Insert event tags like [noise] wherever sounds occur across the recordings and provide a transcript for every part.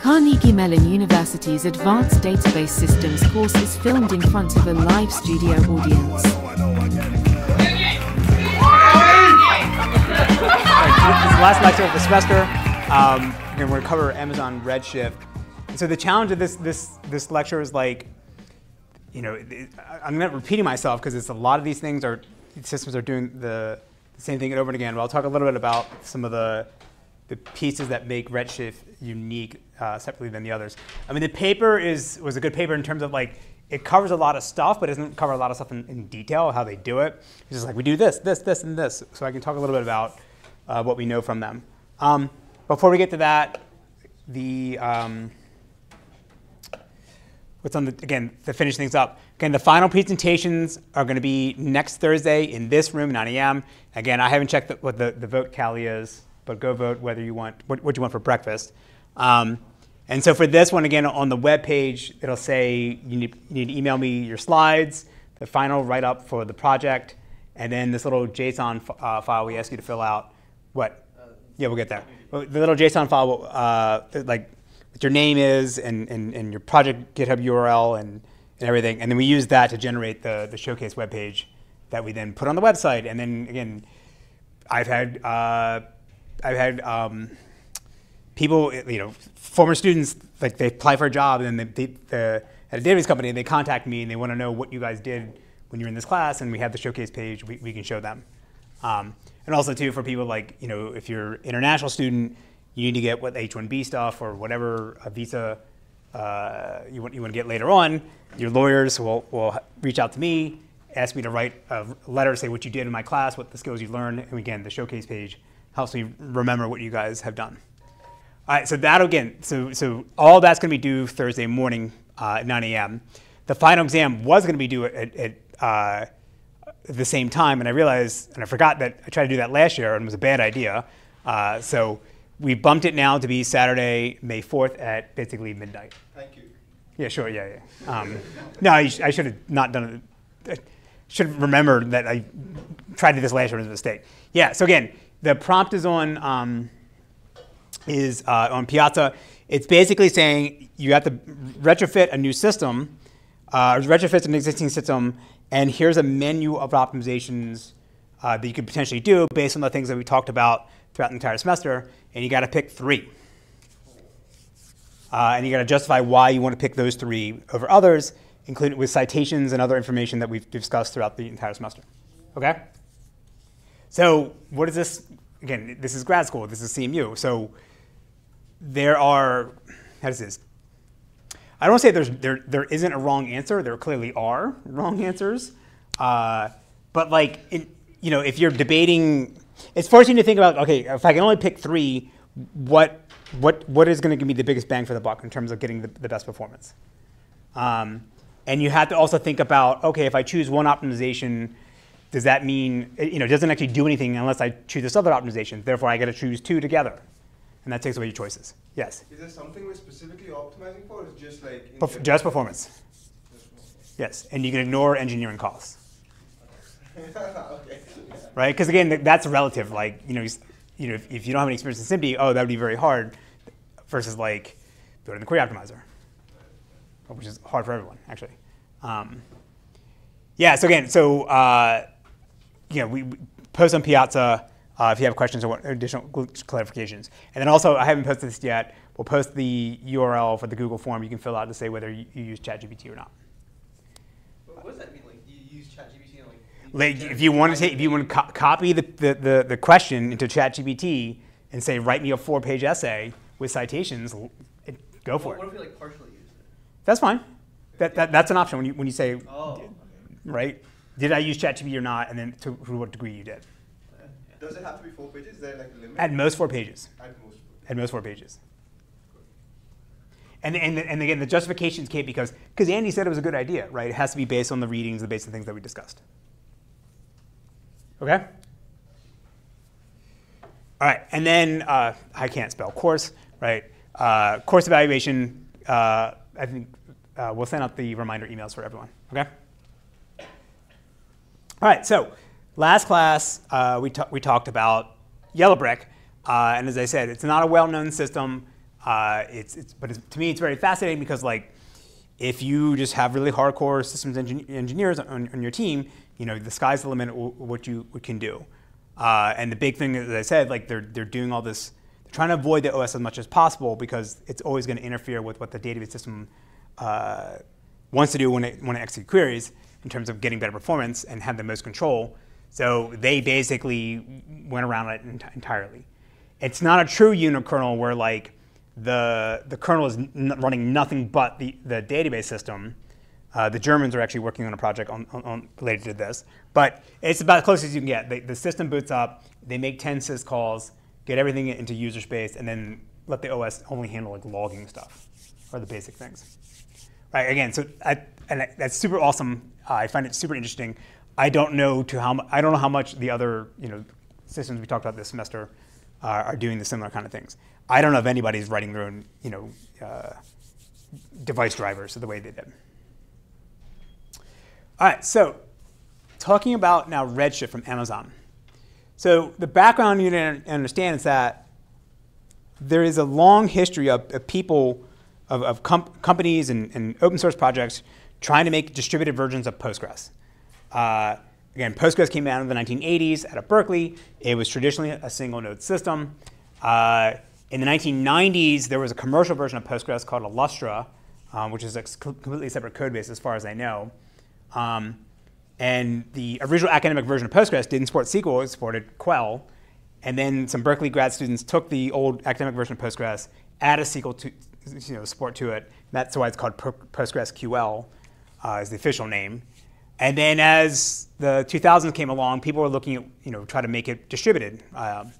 Carnegie Mellon University's Advanced Database Systems course is filmed in front of a live studio audience. This is the last lecture of the semester. Um, we're going to cover Amazon Redshift. And so the challenge of this, this, this lecture is like, you know, I'm not repeating myself because it's a lot of these things are, systems are doing the, the same thing over and again. But I'll talk a little bit about some of the, the pieces that make Redshift unique uh, separately than the others. I mean, the paper is, was a good paper in terms of like, it covers a lot of stuff, but it doesn't cover a lot of stuff in, in detail, how they do it. It's just like, we do this, this, this, and this. So I can talk a little bit about uh, what we know from them. Um, before we get to that, the um, what's on the again to finish things up. Again, the final presentations are going to be next Thursday in this room, 9 a.m. Again, I haven't checked the, what the, the vote tally is, but go vote whether you want what, what you want for breakfast. Um, and so for this one, again, on the web page, it'll say you need, you need to email me your slides, the final write-up for the project, and then this little JSON uh, file we ask you to fill out. What? Yeah, we'll get there. The little JSON file, uh, like what your name is and, and, and your project GitHub URL and, and everything. And then we use that to generate the, the showcase web page that we then put on the website. And then again, I've had, uh, I've had um, people, you know, former students, like they apply for a job and then they, they, the, at a database company, they contact me and they want to know what you guys did when you're in this class, and we have the showcase page, we, we can show them. Um, and also too for people like you know if you're international student, you need to get what H-1B stuff or whatever a visa uh, you want you want to get later on. Your lawyers will will reach out to me, ask me to write a letter, say what you did in my class, what the skills you learned, and again the showcase page helps me remember what you guys have done. All right, so that again, so so all that's going to be due Thursday morning uh, at 9 a.m. The final exam was going to be due at, at uh, the same time, and I realized, and I forgot that I tried to do that last year, and it was a bad idea. Uh, so we bumped it now to be Saturday, May 4th at basically midnight. Thank you. Yeah, sure, yeah, yeah. Um, no, I, I should have not done it. I should have remembered that I tried to do this last year as a mistake. Yeah, so again, the prompt is on, um, is uh, on Piazza. It's basically saying you have to retrofit a new system, uh, retrofit an existing system, and here's a menu of optimizations uh, that you could potentially do based on the things that we talked about throughout the entire semester, and you got to pick three. Uh, and you got to justify why you want to pick those three over others, including with citations and other information that we've discussed throughout the entire semester. Okay? So what is this? Again, this is grad school. This is CMU. So there are, how does this? I don't say there's there there isn't a wrong answer. There clearly are wrong answers, uh, but like you know, if you're debating, it's forcing you to think about okay, if I can only pick three, what what what is going to give me the biggest bang for the buck in terms of getting the, the best performance? Um, and you have to also think about okay, if I choose one optimization, does that mean you know it doesn't actually do anything unless I choose this other optimization? Therefore, I got to choose two together and that takes away your choices. Yes? Is there something we're specifically optimizing for, or is it just like... Perf just performance. Yes, and you can ignore engineering costs. [laughs] okay. Right? Because again, that's relative. Like, you know, you know, if, if, you don't have any experience in SIMD, oh, that would be very hard, versus like building the query optimizer, which is hard for everyone, actually. Um, yeah, so again, so, uh, you know, we post on Piazza, uh, if you have questions or additional clarifications. And then also, I haven't posted this yet. We'll post the URL for the Google form you can fill out to say whether you, you use ChatGPT or not. What does that mean? Like, do you use ChatGPT? Like, like if you want to take, if you want to co copy the, the, the, the, question into ChatGPT and say, write me a four-page essay with citations, it, go for what, it. What if we like partially use it? That's fine. That, that, that's an option when you, when you say, oh, okay. right? Did I use ChatGPT or not, and then to, to what degree you did. Does it have to be four pages? Is there like a limit? At most four pages. At most. At most four pages. And, and, and again, the justifications came because because Andy said it was a good idea, right? It has to be based on the readings, the based on things that we discussed. Okay? All right, and then uh, I can't spell course, right? Uh, course evaluation, uh, I think uh, we'll send out the reminder emails for everyone, okay? All right, so Last class, uh, we, we talked about Yellowbrick. Uh, and as I said, it's not a well-known system. Uh, it's, it's, but it's, to me, it's very fascinating because like, if you just have really hardcore systems engin- engineers on, on, your team, you know, the sky's the limit what you what can do. Uh, and the big thing, as I said, like they're, they're doing all this, they're trying to avoid the OS as much as possible because it's always going to interfere with what the database system uh, wants to do when it, when it executes queries in terms of getting better performance and have the most control. So they basically went around it ent- entirely. It's not a true unikernel where like the, the kernel is running nothing but the, the database system. Uh, the Germans are actually working on a project on, on, on related to this. But it's about as close as you can get. The, the system boots up, they make 10 syscalls, get everything into user space, and then let the OS only handle like logging stuff or the basic things. Right, again, so I, and that's super awesome. Uh, I find it super interesting. I don't know to how I don't know how much the other you know systems we talked about this semester uh, are doing the similar kind of things. I don't know if anybody's writing their own you know uh, device drivers the way they did. All right, so talking about now Redshift from Amazon. So the background you need to understand is that there is a long history of, of people, of, of com companies and, and open source projects trying to make distributed versions of Postgres. Uh, again, Postgres came out in the 1980s out of Berkeley. It was traditionally a single node system. Uh, in the 1990s, there was a commercial version of Postgres called Illustra, um, which is a completely separate code base as far as I know. Um, and the original academic version of Postgres didn't support SQL, it supported QUEL. And then some Berkeley grad students took the old academic version of Postgres, added SQL to, you know, support to it. That's why it's called PostgreSQL, uh, is the official name. And then as the 2000s came along, people were looking at, you know, try to make it distributed. Um,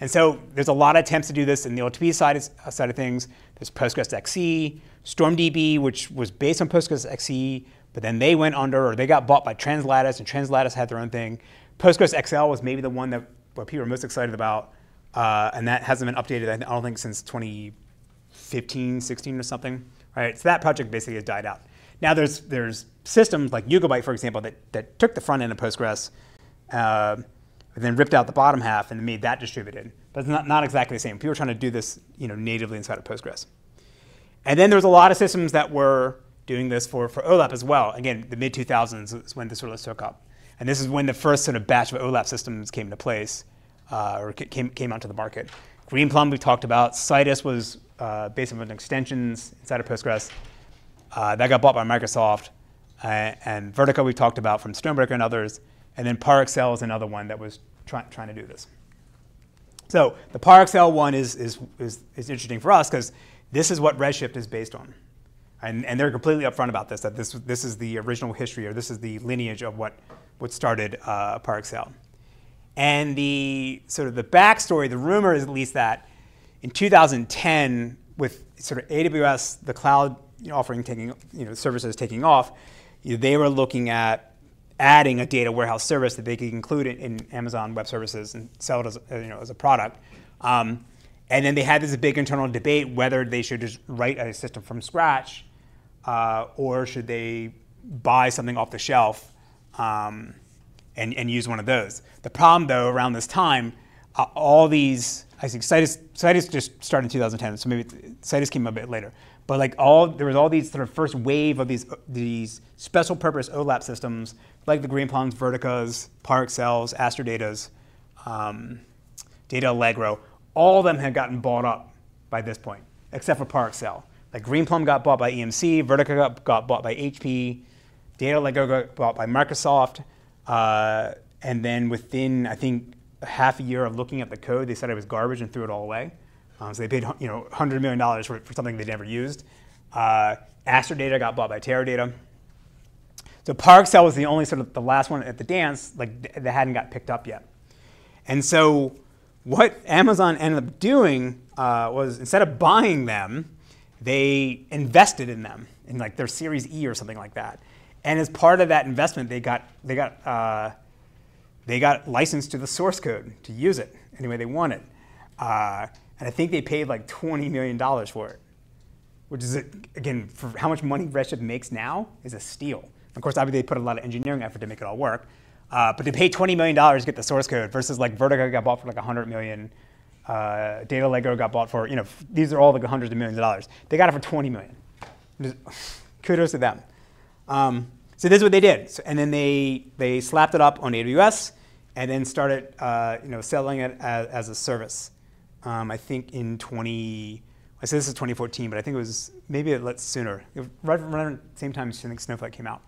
and so there's a lot of attempts to do this in the OLTP side, uh, side of things. There's Postgres-XC, StormDB, which was based on Postgres-XC, but then they went under or they got bought by Translattice, and Translattice had their own thing. Postgres-XL was maybe the one that what people were most excited about, uh, and that hasn't been updated, I don't think, since 2015, 16 or something. Right? So that project basically has died out. Now there's there's systems like Yugabyte, for example, that, that took the front end of Postgres, uh, and then ripped out the bottom half and made that distributed. But it's not, not exactly the same. People are trying to do this you know, natively inside of Postgres. And then there was a lot of systems that were doing this for, for OLAP as well. Again, the mid 2000s is when this sort of took up. And this is when the first sort of batch of OLAP systems came into place uh, or came, came onto the market. Greenplum we talked about. Citus was uh, based on extensions inside of Postgres. Uh, that got bought by Microsoft. Uh, and Vertica we talked about from Stonebraker and others. And then ParAccel is another one that was try, trying to do this. So the ParAccel one is, is, is, is interesting for us because this is what Redshift is based on. And, and they're completely upfront about this, that this, this is the original history or this is the lineage of what, what started uh. And the sort of the backstory, the rumor is at least that in 2010, with sort of AWS, the cloud offering taking, you know, services taking off, they were looking at adding a data warehouse service that they could include in, in Amazon Web Services and sell it as, you know, as a product. Um, and then they had this big internal debate whether they should just write a system from scratch uh, or should they buy something off the shelf um, and, and use one of those. The problem, though, around this time, uh, all these, I think Citus, Citus just started in 2010, so maybe Citus came a bit later. But like all, there was all these sort of first wave of these, these special purpose OLAP systems, like the Greenplums, Verticas, ParAccels, Aster Datas, um, Data Allegro. All of them had gotten bought up by this point, except for ParAccel. Like Greenplum got bought by EMC, Vertica got, got bought by HP, Data Allegro got bought by Microsoft, uh, and then within I think half a year of looking at the code, they said it was garbage and threw it all away. Um, so they paid you know hundred million dollars for, for something they never used. Uh, Data got bought by Teradata. So ParAccel was the only sort of the last one at the dance like that hadn't got picked up yet. And so what Amazon ended up doing uh, was instead of buying them, they invested in them in like their Series E or something like that. And as part of that investment, they got they got uh, they got licensed to the source code to use it any way they wanted. Uh, and I think they paid like $20 million for it, which is, again, for how much money Redshift makes now, is a steal. Of course, obviously, they put a lot of engineering effort to make it all work. Uh, but to pay $20 million to get the source code versus like Vertica got bought for like 100 million, Uh, Data Allegro got bought for, you know, these are all like hundreds of millions of dollars. They got it for 20 million. Just, [sighs] kudos to them. Um, so this is what they did. So, and then they, they slapped it up on AWS and then started, uh, you know, selling it as, as a service. Um, I think in 20, I say this is 2014, but I think it was maybe a little sooner, right around the same time I think Snowflake came out.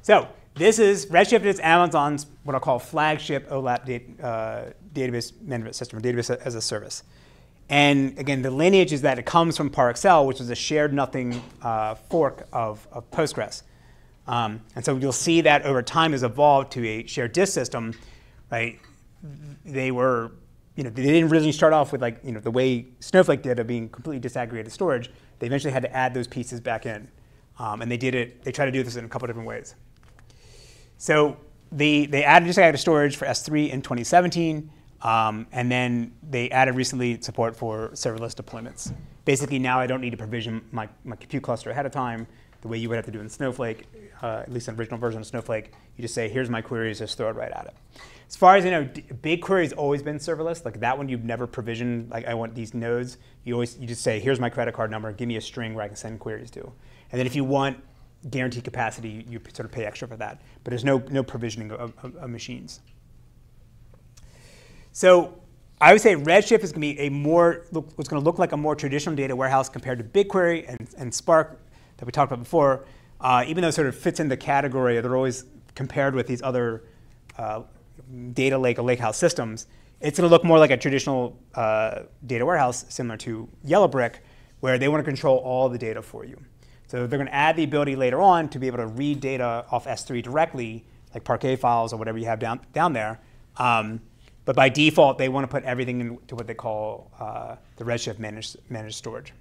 So this is Redshift is Amazon's what I'll call flagship OLAP da- uh, database management system, or database as a service. And again, the lineage is that it comes from ParAccel, which is a shared nothing uh, fork of, of Postgres. Um, and so you'll see that over time has evolved to a shared disk system, right? They were, you know, they didn't really start off with like, you know, the way Snowflake did of being completely disaggregated storage. They eventually had to add those pieces back in. Um, and they did it, they tried to do this in a couple different ways. So they, they added disaggregated storage for S3 in 2017, um, and then they added recently support for serverless deployments. Basically, now I don't need to provision my, my compute cluster ahead of time the way you would have to do in Snowflake, uh, at least the original version of Snowflake. You just say, here's my queries, just throw it right at it. As far as you know, BigQuery has always been serverless. Like that one, you've never provisioned, like I want these nodes. You always, you just say, here's my credit card number, give me a string where I can send queries to. And then if you want guaranteed capacity, you sort of pay extra for that. But there's no, no provisioning of, of, of machines. So I would say Redshift is going to be a more, look, it's going to look like a more traditional data warehouse compared to BigQuery and, and Spark that we talked about before. Uh, even though it sort of fits in the category, they're always compared with these other uh, data lake or lakehouse systems. It's going to look more like a traditional uh, data warehouse, similar to Yellowbrick, where they want to control all the data for you. So they're going to add the ability later on to be able to read data off S3 directly, like Parquet files or whatever you have down, down there. Um, but by default, they want to put everything into what they call uh, the Redshift managed, managed storage.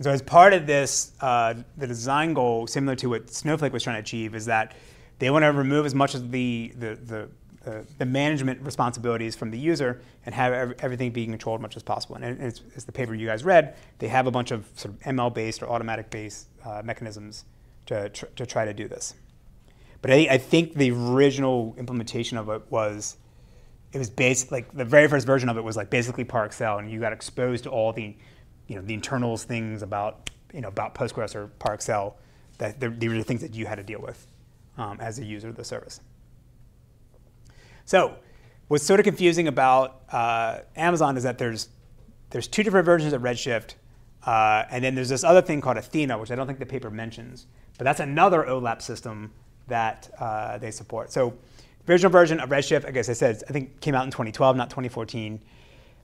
And so as part of this, uh, the design goal, similar to what Snowflake was trying to achieve, is that they want to remove as much of the, the, the uh, the management responsibilities from the user and have ev- everything being controlled as much as possible. And as, as, the paper you guys read, they have a bunch of sort of ML-based or automatic-based uh, mechanisms to, tr- to try to do this. But I, I, think the original implementation of it was, it was based, like the very first version of it was like basically ParAccel, and you got exposed to all the, you know, the internals things about, you know, about Postgres or ParAccel that these were the things that you had to deal with um, as a user of the service. So what's sort of confusing about uh, Amazon is that there's, there's two different versions of Redshift, uh, and then there's this other thing called Athena, which I don't think the paper mentions. But that's another OLAP system that uh, they support. So original version of Redshift, I guess I said, I think came out in 2012, not 2014.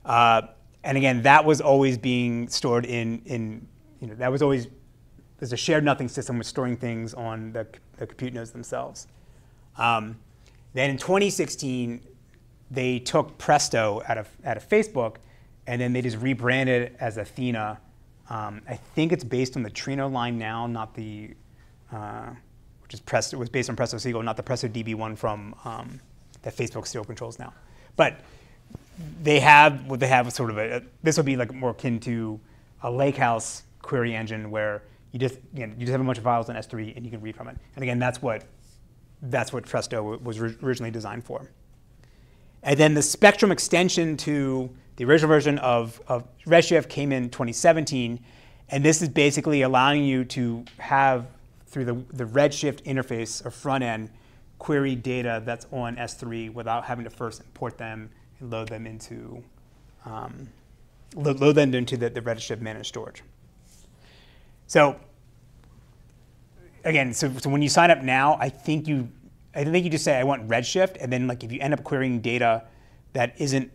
Uh, and again, that was always being stored in, in you know, that was always, there's a shared nothing system with storing things on the, the compute nodes themselves. Um, then in 2016, they took Presto out of, out of Facebook, and then they just rebranded it as Athena. Um, I think it's based on the Trino line now, not the, uh, which is Presto, was based on Presto SQL, not the Presto DB one from um, that Facebook still controls now. But they have what they have sort of a, this would be like more akin to a lakehouse query engine where you just you, know, you just have a bunch of files on S3 and you can read from it. And again, that's what that's what Presto was originally designed for. And then the Spectrum extension to the original version of, of Redshift came in 2017. And this is basically allowing you to have, through the, the Redshift interface or front end, query data that's on S3 without having to first import them load them into, um, load, load them into the, the Redshift managed storage. So again, so, so when you sign up now, I think you, I think you just say I want Redshift, and then like if you end up querying data that isn't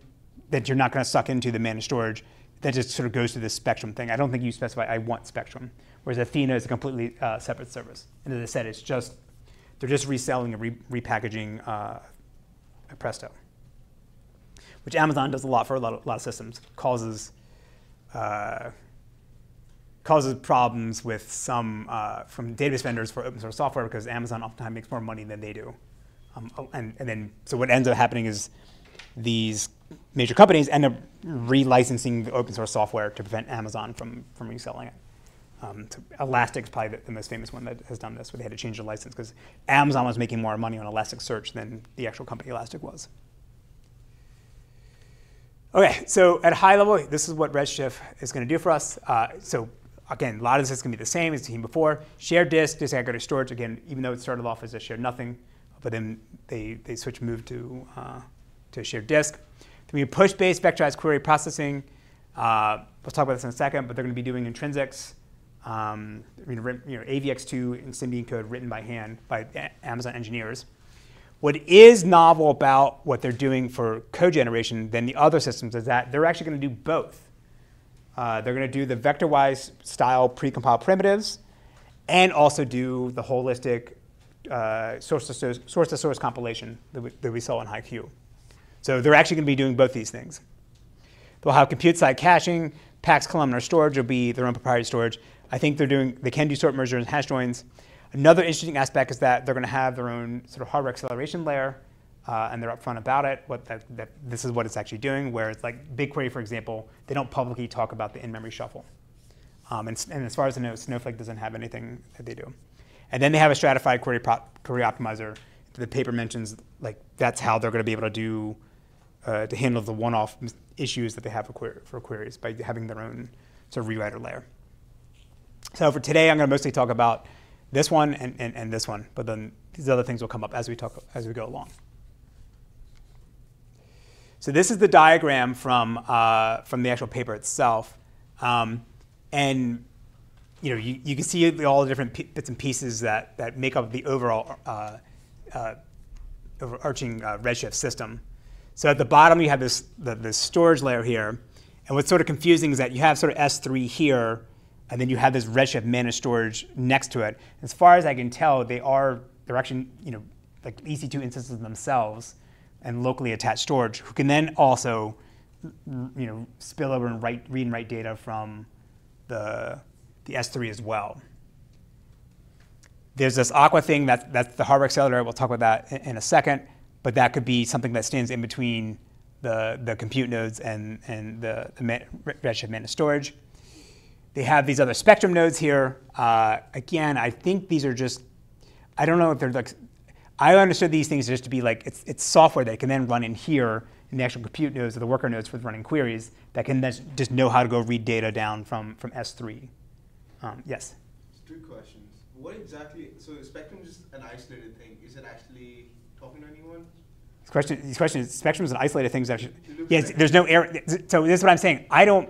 that you're not going to suck into the managed storage, that just sort of goes to this Spectrum thing. I don't think you specify I want Spectrum, whereas Athena is a completely uh, separate service. And as I said, it's just they're just reselling and re- repackaging uh, Presto, which Amazon does a lot for a lot of, a lot of systems. Causes uh, causes problems with some uh, from database vendors for open source software because Amazon oftentimes makes more money than they do. Um, oh, and, and then, so what ends up happening is these major companies end up relicensing the open source software to prevent Amazon from, from reselling it. Um, Elastic is probably the, the, most famous one that has done this, where they had to change the license because Amazon was making more money on Elasticsearch than the actual company Elastic was. Okay, so at a high level, this is what Redshift is going to do for us. Uh, so again, a lot of this is going to be the same as seen before. Shared disk, disaggregated storage. Again, even though it started off as a shared nothing, but then they they switched moved to uh, to shared disk. Then we push-based vectorized query processing. Uh, we'll talk about this in a second, but they're going to be doing intrinsics. Um, you know, AVX2 in SIMD code written by hand by Amazon engineers. What is novel about what they're doing for code generation than the other systems is that they're actually going to do both. Uh, they're going to do the vector-wise style precompiled primitives and also do the holistic uh, source to source compilation that we, that we saw in HIQUE. So they're actually going to be doing both these things. They'll have compute-side caching, Pax columnar storage will be their own proprietary storage. I think they're doing, they can do sort merger and hash joins. Another interesting aspect is that they're going to have their own sort of hardware acceleration layer, uh, and they're upfront about it. What that, that, this is what it's actually doing. Where it's like BigQuery, for example, they don't publicly talk about the in-memory shuffle. Um, and, and, as far as I know, Snowflake doesn't have anything that they do. And then they have a stratified query, query optimizer. The paper mentions like that's how they're going to be able to do uh, to handle the one-off issues that they have for, for queries by having their own sort of rewriter layer. So for today, I'm going to mostly talk about this one and, and, and this one, but then these other things will come up as we talk as we go along. So this is the diagram from uh, from the actual paper itself, um, and you know you, you can see all the different bits and pieces that that make up the overall uh, uh, overarching uh, Redshift system. So at the bottom you have this the, this storage layer here, and what's sort of confusing is that you have sort of S3 here and then you have this Redshift managed storage next to it. As far as I can tell, they are they're actually you know like EC2 instances themselves and locally attached storage, who can then also you know spill over and write read and write data from the the S3 as well. There's this Aqua thing that that's the hardware accelerator. We'll talk about that in, a second, but that could be something that stands in between the, the compute nodes and, and the, the Redshift managed storage. They have these other Spectrum nodes here. Uh, again, I think these are just, I don't know if they're like, I understood these things just to be like, it's, it's software that can then run in here in the actual compute nodes or the worker nodes for running queries that can then just know how to go read data down from, from S3. Um, yes? Two questions. What exactly, so Spectrum is an isolated thing. Is it actually talking to anyone? This question, this question is, Spectrum is an isolated thing. Actually, yes, there's no error. So this is what I'm saying. I don't,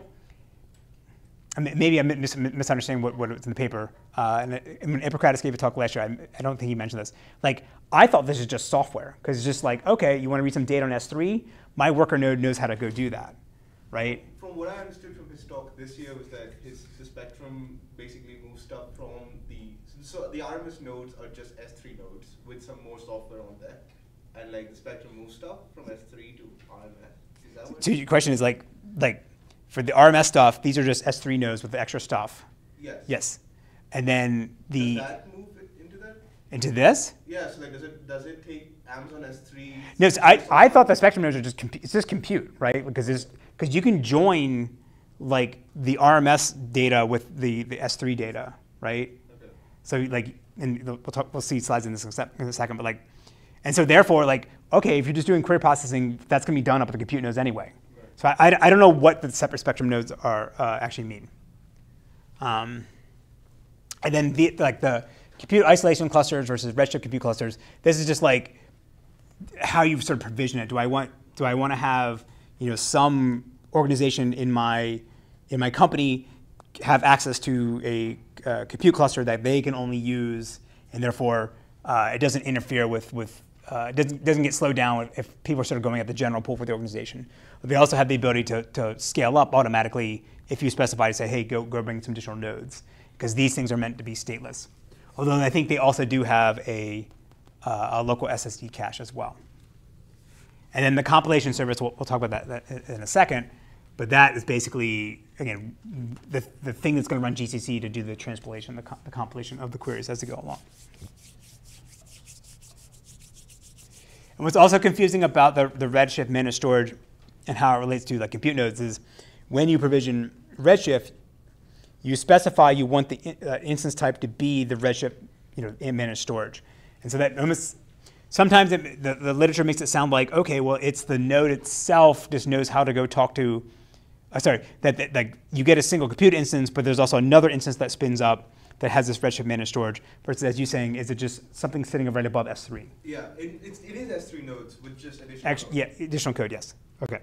maybe I'm mis misunderstanding what, what was in the paper. Uh, and when Ippokratis gave a talk last year, I, I, don't think he mentioned this. Like, I thought this is just software because it's just like, okay, you want to read some data on S3, my worker node knows how to go do that, right? From what I understood from his talk this year was that his, his spectrum basically moves stuff from the so the RMS nodes are just S3 nodes with some more software on there, and like the spectrum moves stuff from S3 to RMS. Is that what? So your question is like like for the RMS stuff, these are just S3 nodes with the extra stuff. Yes. Yes. And then the. Does that move into that? Into this? Yes. Like, does it does it take Amazon S3? No, so I, I thought the Spectrum nodes are just it's just compute, right? Because there's because you can join like the RMS data with the, the S3 data, right? Okay. So like, and we'll talk, we'll see slides in this in a second, but like, and so therefore, like, okay, if you're just doing query processing, that's going to be done up at the compute nodes anyway. So I, I, don't know what the separate spectrum nodes are uh, actually mean. Um, and then the, like the compute isolation clusters versus Redshift compute clusters. This is just like how you sort of provision it. Do I want do I want to have you know some organization in my in my company have access to a uh, compute cluster that they can only use, and therefore uh, it doesn't interfere with with uh, it doesn't, doesn't get slowed down if people are sort of going at the general pool for the organization. But they also have the ability to, to scale up automatically if you specify to say, hey, go, go bring some additional nodes, because these things are meant to be stateless. Although I think they also do have a, uh, a local SSD cache as well. And then the compilation service, we'll, we'll talk about that, that, in a second, but that is basically, again, the, the thing that's going to run GCC to do the transpilation, the, the compilation of the queries as they go along. And what's also confusing about the, the Redshift managed storage and how it relates to like compute nodes is when you provision Redshift, you specify you want the uh, instance type to be the Redshift you know, managed storage. And so that almost, sometimes it, the, the literature makes it sound like, okay, well, it's the node itself just knows how to go talk to, uh, sorry, that, that, that you get a single compute instance, but there's also another instance that spins up that has this Redshift managed storage. Versus, as you saying, is it just something sitting right above S3? Yeah, it, it's, it is S3 nodes with just additional. Actually, code. yeah, additional code, yes. Okay.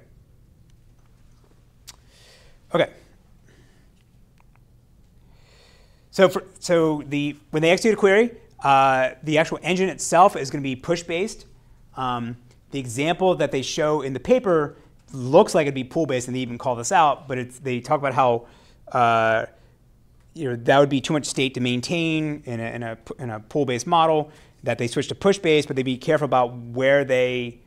Okay. So, for, so the when they execute a query, uh, the actual engine itself is going to be push-based. Um, the example that they show in the paper looks like it'd be pull-based, and they even call this out. But it's, they talk about how uh, you know that would be too much state to maintain in a, in a, in a pull-based model. That they switch to push-based, but they be careful about where they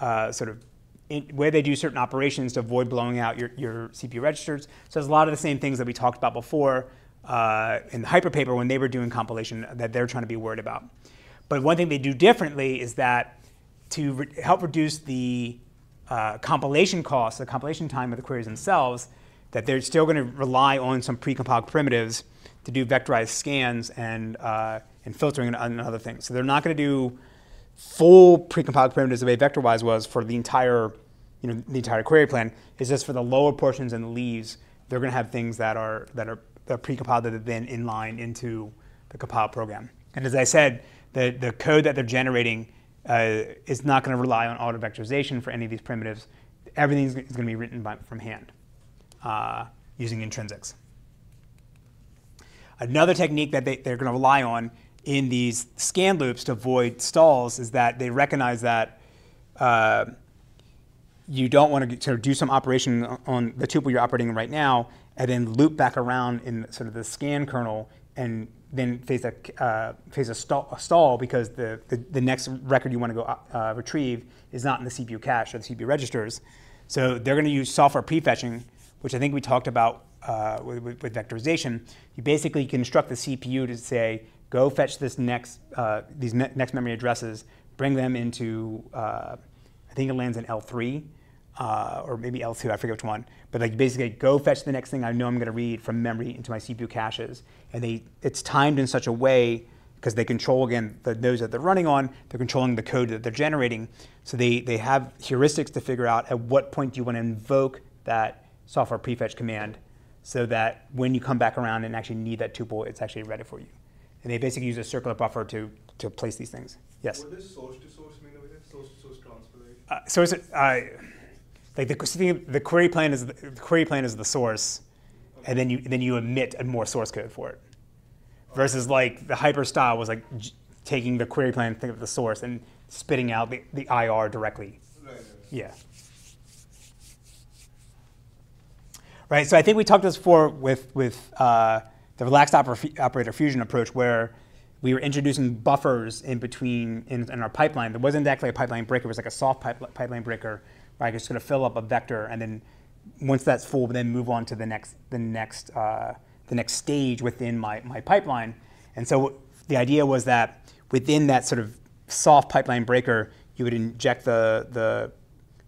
uh, sort of in, where they do certain operations to avoid blowing out your, your CPU registers. So there's a lot of the same things that we talked about before uh, in the Hyper paper when they were doing compilation that they're trying to be worried about. But one thing they do differently is that to re- help reduce the uh, compilation costs, the compilation time of the queries themselves, that they're still going to rely on some precompiled primitives to do vectorized scans and, uh, and filtering and, and other things. So they're not going to do full precompiled primitives the way VectorWise was for the entire, you know, the entire query plan. It's just for the lower portions and the leaves, they're going to have things that are that are, that are precompiled that are then inline into the compiled program. And as I said, the, the code that they're generating uh, is not going to rely on auto vectorization for any of these primitives. Everything is going to be written by, from hand uh, using intrinsics. Another technique that they, they're going to rely on in these scan loops to avoid stalls is that they recognize that uh, you don't want to do some operation on the tuple you're operating right now and then loop back around in sort of the scan kernel and then face a, uh, face a, stall, a stall because the, the, the, next record you want to go uh, retrieve is not in the CPU cache or the CPU registers. So they're going to use software prefetching, which I think we talked about uh, with, with, vectorization. You basically can instruct the CPU to say, go fetch this next, uh, these ne next memory addresses, bring them into, uh, I think it lands in L3, uh, or maybe L2, I forget which one. But like basically go fetch the next thing I know I'm gonna read from memory into my CPU caches. And they, it's timed in such a way, because they control, again, the nodes that they're running on, they're controlling the code that they're generating. So they, they have heuristics to figure out at what point do you want to invoke that software prefetch command so that when you come back around and actually need that tuple, it's actually ready for you. And they basically use a circular buffer to, to place these things. Yes? What does source to source mean over here? Source to source transfer? Uh, so is it, uh, like the, the query plan is the, the, query plan is the source, okay. and then you then you emit a more source code for it. Versus like the hyper style was like j- taking the query plan, think of the source, and spitting out the, the IR directly. Right, right. Yeah. Right. So I think we talked this before with with uh, the relaxed oper- operator fusion approach, where we were introducing buffers in between in, in, our pipeline. There wasn't actually a pipeline breaker; it was like a soft pipe, pipeline breaker. Where I was going to fill up a vector, and then once that's full, then move on to the next the next uh, the next stage within my my pipeline. And so the idea was that within that sort of soft pipeline breaker, you would inject the the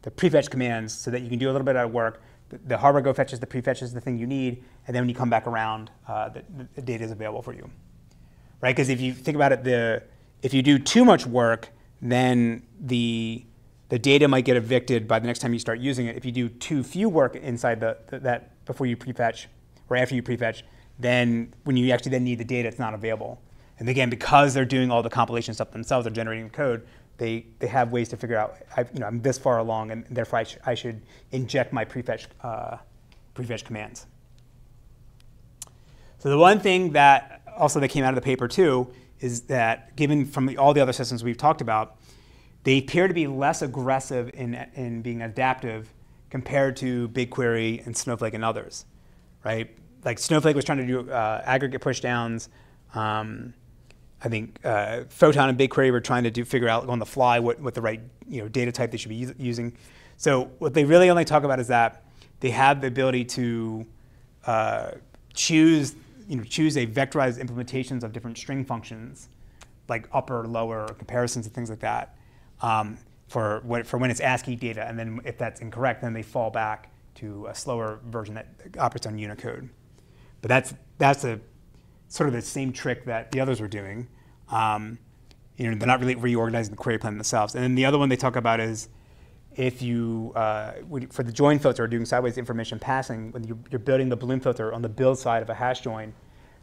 the prefetch commands so that you can do a little bit of work the hardware go fetches the prefetches the thing you need, and then when you come back around, uh, the, the, data is available for you, right? Because if you think about it, the if you do too much work, then the the data might get evicted by the next time you start using it. If you do too few work inside the, the that before you prefetch or after you prefetch, then when you actually then need the data, it's not available. And again, because they're doing all the compilation stuff themselves, they're generating code, they, they have ways to figure out, I, you know, I'm this far along, and therefore I, sh- I should inject my prefetch, uh, prefetch commands. So the one thing that also that came out of the paper too is that given from the, all the other systems we've talked about, they appear to be less aggressive in, in being adaptive compared to BigQuery and Snowflake and others, right? Like Snowflake was trying to do uh, aggregate pushdowns. Um, I think uh, Photon and BigQuery were trying to do figure out on the fly what, what the right you know data type they should be using. So what they really only talk about is that they have the ability to uh, choose you know choose a vectorized implementations of different string functions, like upper, lower, comparisons and things like that, um, for when, for when it's ASCII data. And then if that's incorrect, then they fall back to a slower version that operates on Unicode. But that's that's a sort of the same trick that the others were doing. Um, you know, they're not really reorganizing the query plan themselves. And then the other one they talk about is if you, uh, for the join filter, doing sideways information passing, when you're, building the bloom filter on the build side of a hash join,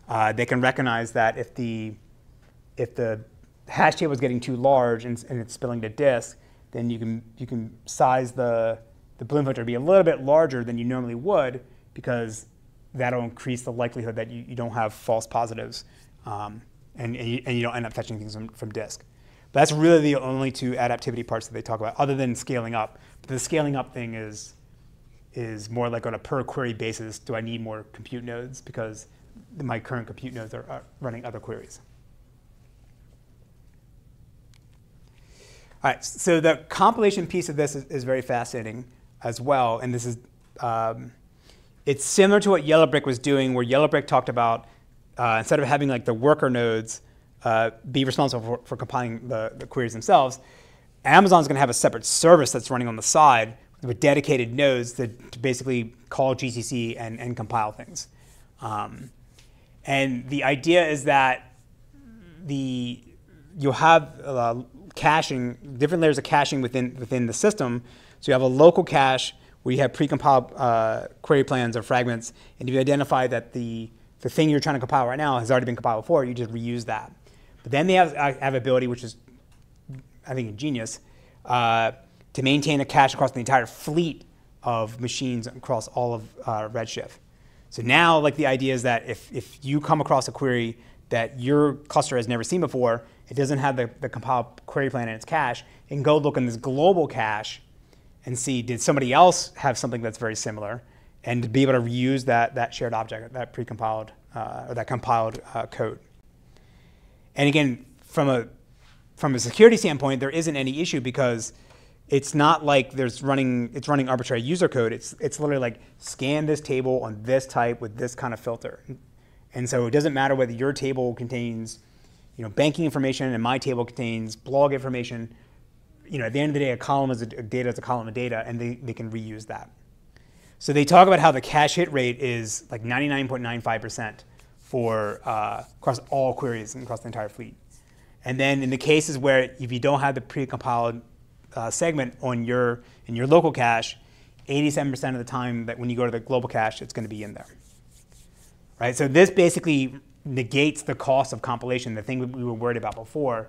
uh, they can recognize that if the, if the hash table is getting too large and, and, it's spilling to disk, then you can, you can size the, the bloom filter to be a little bit larger than you normally would because that'll increase the likelihood that you, you don't have false positives um, and, and you, and, you, don't end up fetching things from, from disk. But that's really the only two adaptivity parts that they talk about, other than scaling up. But the scaling up thing is, is more like on a per query basis. Do I need more compute nodes? Because my current compute nodes are, are running other queries. All right, so the compilation piece of this is, is very fascinating as well. And this is, um, it's similar to what Yellowbrick was doing, where Yellowbrick talked about uh, instead of having like the worker nodes uh, be responsible for, for compiling the, the, queries themselves, Amazon's going to have a separate service that's running on the side with dedicated nodes to, to basically call GCC and, and compile things. Um, and the idea is that the you'll have uh, caching, different layers of caching within within the system. So you have a local cache where you have precompiled uh, query plans or fragments, and if you identify that the the thing you're trying to compile right now has already been compiled before, you just reuse that. But then they have, have ability, which is, I think, ingenious, uh, to maintain a cache across the entire fleet of machines across all of uh, Redshift. So now, like the idea is that if, if you come across a query that your cluster has never seen before, it doesn't have the, the compiled query plan in its cache, it can go look in this global cache and see did somebody else have something that's very similar, and to be able to reuse that, that shared object, that precompiled uh, or that compiled uh, code. And again, from a from a security standpoint, there isn't any issue because it's not like there's running it's running arbitrary user code. It's it's literally like scan this table on this type with this kind of filter. And so it doesn't matter whether your table contains you know banking information and my table contains blog information. You know, at the end of the day, a column is a, data is a column of data, and they, they can reuse that. So they talk about how the cache hit rate is like 99.95% for uh, across all queries and across the entire fleet. And then in the cases where if you don't have the precompiled uh, segment on your in your local cache, 87% of the time that when you go to the global cache, it's going to be in there. Right. So this basically negates the cost of compilation, the thing we were worried about before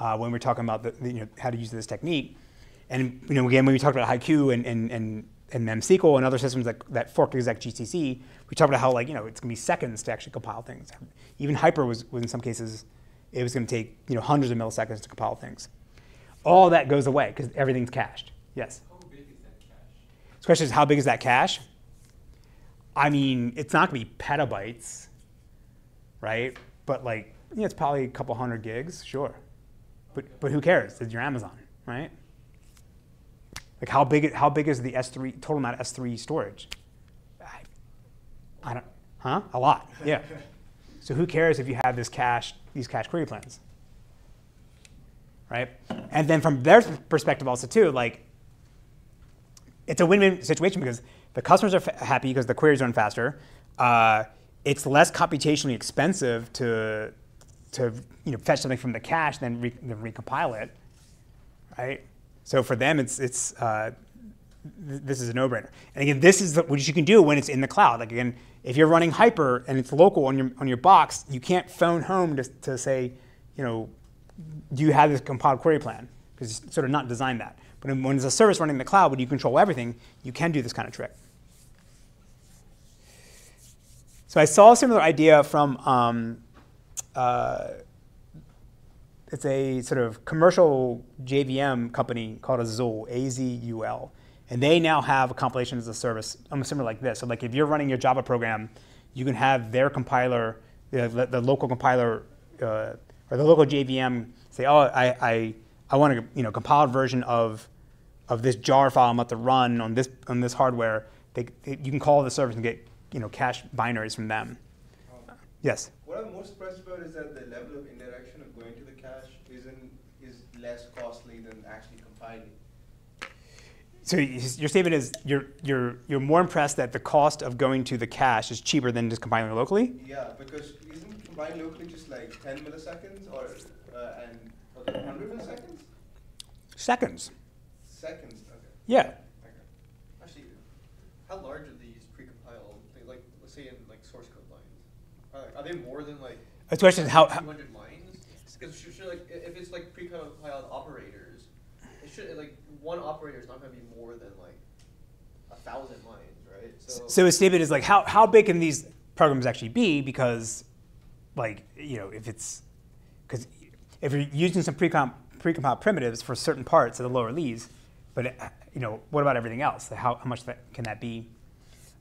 uh, when we are talking about the, you know, how to use this technique. And you know, again, when we talked about HIQUE and, and, and and MemSQL and other systems that, that fork exec GCC, we talked about how like you know it's gonna be seconds to actually compile things. Even Hyper was, was in some cases it was gonna take you know hundreds of milliseconds to compile things. All that goes away because everything's cached. Yes. How big is that cache? The question is how big is that cache? I mean, it's not gonna be petabytes, right? But like, you know, it's probably a couple hundred gigs, sure. But but who cares? It's your Amazon, right? Like how big, how big is the S3, total amount of S3 storage? I, I don't, huh? A lot, yeah. [laughs] So who cares if you have this cache, these cache query plans? Right? And then from their perspective also too, like it's a win-win situation because the customers are happy because the queries run faster. Uh, it's less computationally expensive to, to you know, fetch something from the cache than, re than recompile it, right? So for them, it's, it's uh, th this is a no-brainer. And again, this is what you can do when it's in the cloud. Like again, if you're running Hyper and it's local on your, on your box, you can't phone home to, to say, you know, do you have this compiled query plan? Because it's sort of not designed that. But when it's a service running in the cloud, when you control everything, you can do this kind of trick. So I saw a similar idea from um, uh, it's a sort of commercial JVM company called Azul, A-Z-U-L. And they now have a compilation as a service, almost similar like this. So like if you're running your Java program, you can have their compiler, the, the local compiler, uh, or the local JVM say, oh, I, I, I want a you know, compiled version of, of this jar file I'm about to run on this, on this hardware. They, they, you can call the service and get you know, cache binaries from them. Um, yes? What I'm most surprised about is that the level of indirection of going to the cache isn't is less costly than actually compiling. So your statement is you're you're you're more impressed that the cost of going to the cache is cheaper than just compiling locally? Yeah, because isn't compiling locally just like 10 milliseconds or uh, and Was hundred milliseconds? seconds? Seconds. Okay. Yeah. Okay. Actually, how large are these precompiled? They, like, let's say in like source code lines, are, they more than like? The question is how- how- 200 lines? Because should, should like if it's like precompiled operators, it should like one operator is not going to be more than like a thousand lines, right? So, So his statement is like, how, how big can these programs actually be? Because, like, you know, if it's, because if you're using some precomp, precompiled primitives for certain parts of the lower leaves, but, uh, you know, what about everything else? How, how much that, can that be?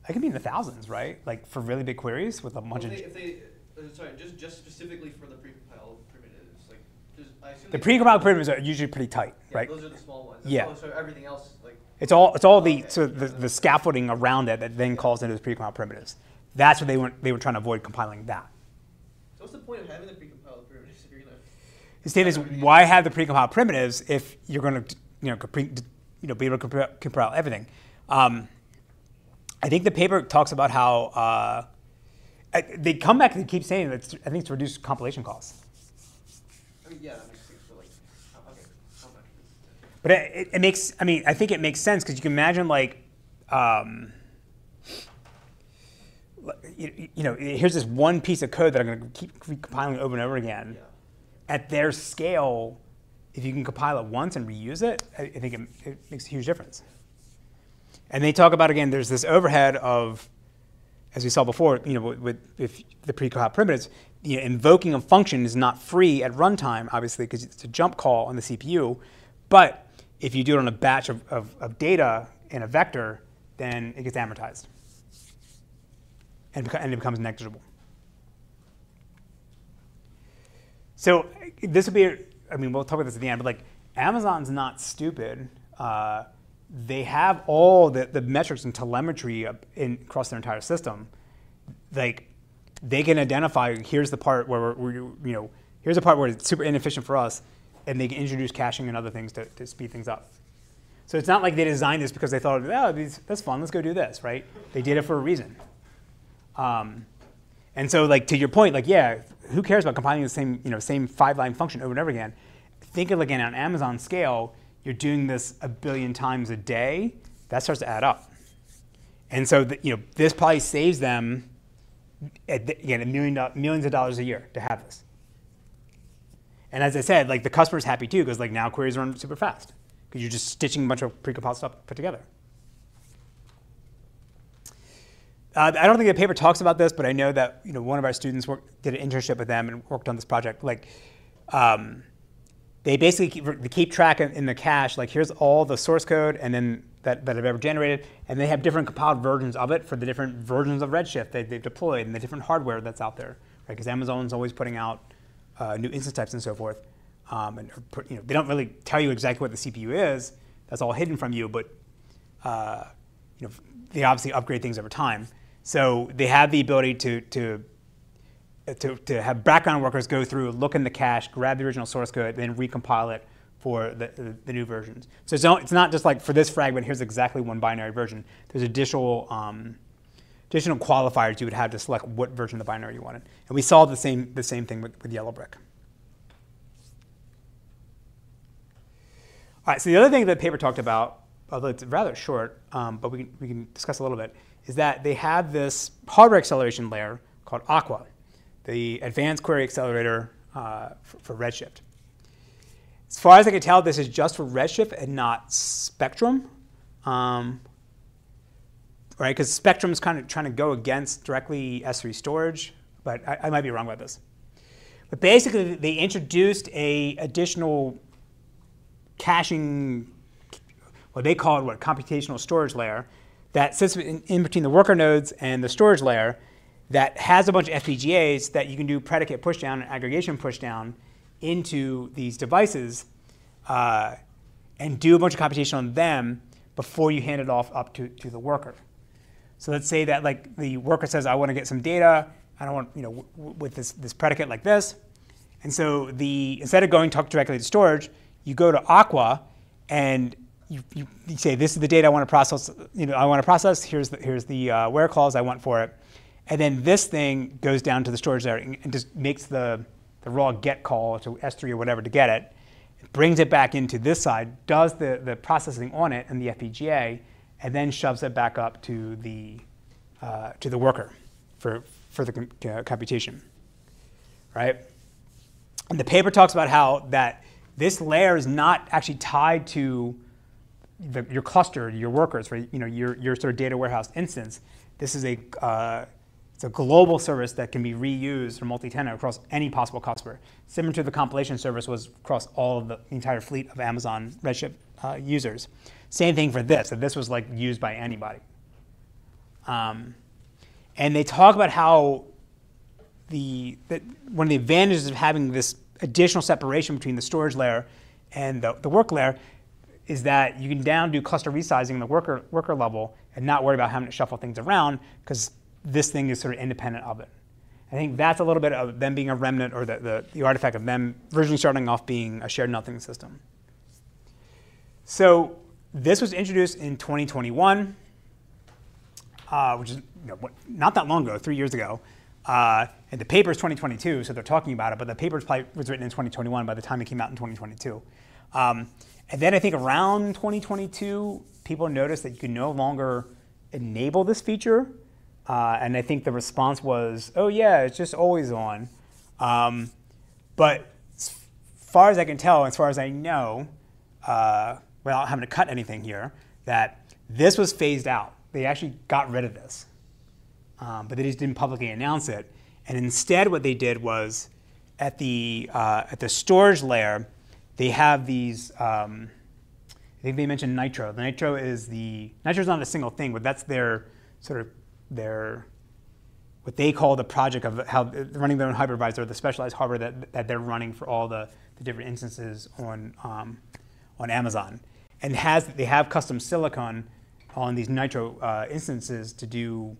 It can be in the thousands, right? Like for really big queries with a well, bunch if of. if they uh, sorry, just just specifically for the precompiled primitives, like just I assume The precompiled primitives are usually pretty tight, yeah, right? Those are the small ones. Yeah. Oh, so everything else like It's all it's all the Okay. so the, the scaffolding around it that then calls into the precompiled primitives. That's what they were they were trying to avoid compiling that. So what's the point of having the precompiled primitives if you're gonna? The statement is why have the precompiled primitives if you're going to you know pre, you know be able to compile, compile everything. Um, I think the paper talks about how uh, I- they come back and they keep saying that I think it's reduced compilation costs. I mean, yeah, that makes sense. Like, how- okay, how much? is- But it, it, it makes, I mean, I think it makes sense because you can imagine like, um, you, you know, here's this one piece of code that I'm going to keep recompiling over and over again. Yeah. At their scale, if you can compile it once and reuse it, I, I think it, it makes a huge difference. And they talk about again, there's this overhead of, as we saw before, you know, with, with if the precompiled primitives, you know, invoking a function is not free at runtime, obviously, because it's a jump call on the CPU. But if you do it on a batch of, of, of data in a vector, then it gets amortized. And, and it becomes negligible. So this would be, I mean, we'll talk about this at the end, but like Amazon's not stupid. Uh, they have all the, the metrics and telemetry in, across their entire system. Like they can identify here's the part where we're, you know here's the part where it's super inefficient for us, and they can introduce caching and other things to, to speed things up. So it's not like they designed this because they thought, oh, that's fun, let's go do this, right? They did it for a reason. Um, and so, like to your point, like yeah, who cares about compiling the same you know same five line function over and over again? Think of it again on Amazon scale, you're doing this a billion times a day. That starts to add up. And so the, you know this probably saves them at, again a million millions of dollars a year to have this. And as I said, like the customer's happy too because like now queries run super fast because you're just stitching a bunch of precompiled stuff put together. Uh, I don't think the paper talks about this, but I know that you know one of our students worked, did an internship with them and worked on this project. Like, um, they basically keep, they keep track in, in the cache. Like, here's all the source code, and then that, that I've ever generated, and they have different compiled versions of it for the different versions of Redshift that they've deployed and the different hardware that's out there. Right? Because Amazon's always putting out uh, new instance types and so forth. Um, and put- you know, they don't really tell you exactly what the CPU is. That's all hidden from you, but uh, you know, they obviously upgrade things over time. So they have the ability to, to, to, to have background workers go through, look in the cache, grab the original source code, then recompile it for the, the, new versions. So it's not, it's not just like for this fragment, here's exactly one binary version. There's additional, um, additional qualifiers you would have to select what version of the binary you wanted. And we saw the same, the same thing with, with Yellowbrick. All right, so the other thing that the paper talked about, although it's rather short, um, but we can, we can discuss a little bit, is that they have this hardware acceleration layer called Aqua, the advanced query accelerator uh, for, for Redshift. As far as I can tell, this is just for Redshift and not Spectrum, um, right? Because Spectrum is kind of trying to go against directly S3 storage, but I, I might be wrong about this. But basically, they introduced a additional caching, what they call it, what computational storage layer, that sits in, in between the worker nodes and the storage layer, that has a bunch of FPGAs that you can do predicate pushdown and aggregation pushdown into these devices, uh, and do a bunch of computation on them before you hand it off up to, to the worker. So let's say that like the worker says, I want to get some data. I don't want, you know, with this, this predicate like this. And so the, instead of going talk directly to storage, you go to Aqua and you, you, you say, this is the data I want to process, you know, I want to process. Here's the, here's the uh, where clause I want for it. And then this thing goes down to the storage there and, and just makes the, the raw get call to S3 or whatever to get it. brings it back into this side, does the, the processing on it in the FPGA, and then shoves it back up to the, uh, to the worker for, for the com- uh, computation, right? And the paper talks about how that this layer is not actually tied to the, your cluster, your workers, right? You know, your, your sort of data warehouse instance. This is a, uh, it's a global service that can be reused or multi-tenant across any possible customer. Similar to the compilation service was across all of the entire fleet of Amazon Redshift uh, users. Same thing for this, that this was like used by anybody. Um, and they talk about how the, one of the advantages of having this additional separation between the storage layer and the, the work layer is that you can down do cluster resizing in the worker, worker level and not worry about having to shuffle things around because this thing is sort of independent of it. I think that's a little bit of them being a remnant or the, the, the artifact of them originally starting off being a shared nothing system. So this was introduced in 2021, uh, which is you know, not that long ago, three years ago. Uh, and the paper is 2022, so they're talking about it, but the paper was written in 2021 by the time it came out in 2022. Um, and then I think around 2022, people noticed that you could no longer enable this feature uh, and I think the response was, oh, yeah, it's just always on. Um, but as far as I can tell, as far as I know, uh, without having to cut anything here, that this was phased out. They actually got rid of this. Um, but they just didn't publicly announce it. And instead, what they did was at the, uh, at the storage layer, they have these. Um, I think they mentioned Nitro. The Nitro is the Nitro is not a single thing, but that's their sort of their what they call the project of how running their own hypervisor, the specialized hardware that, that they're running for all the, the different instances on, um, on Amazon. And has, they have custom silicon on these Nitro uh, instances to do,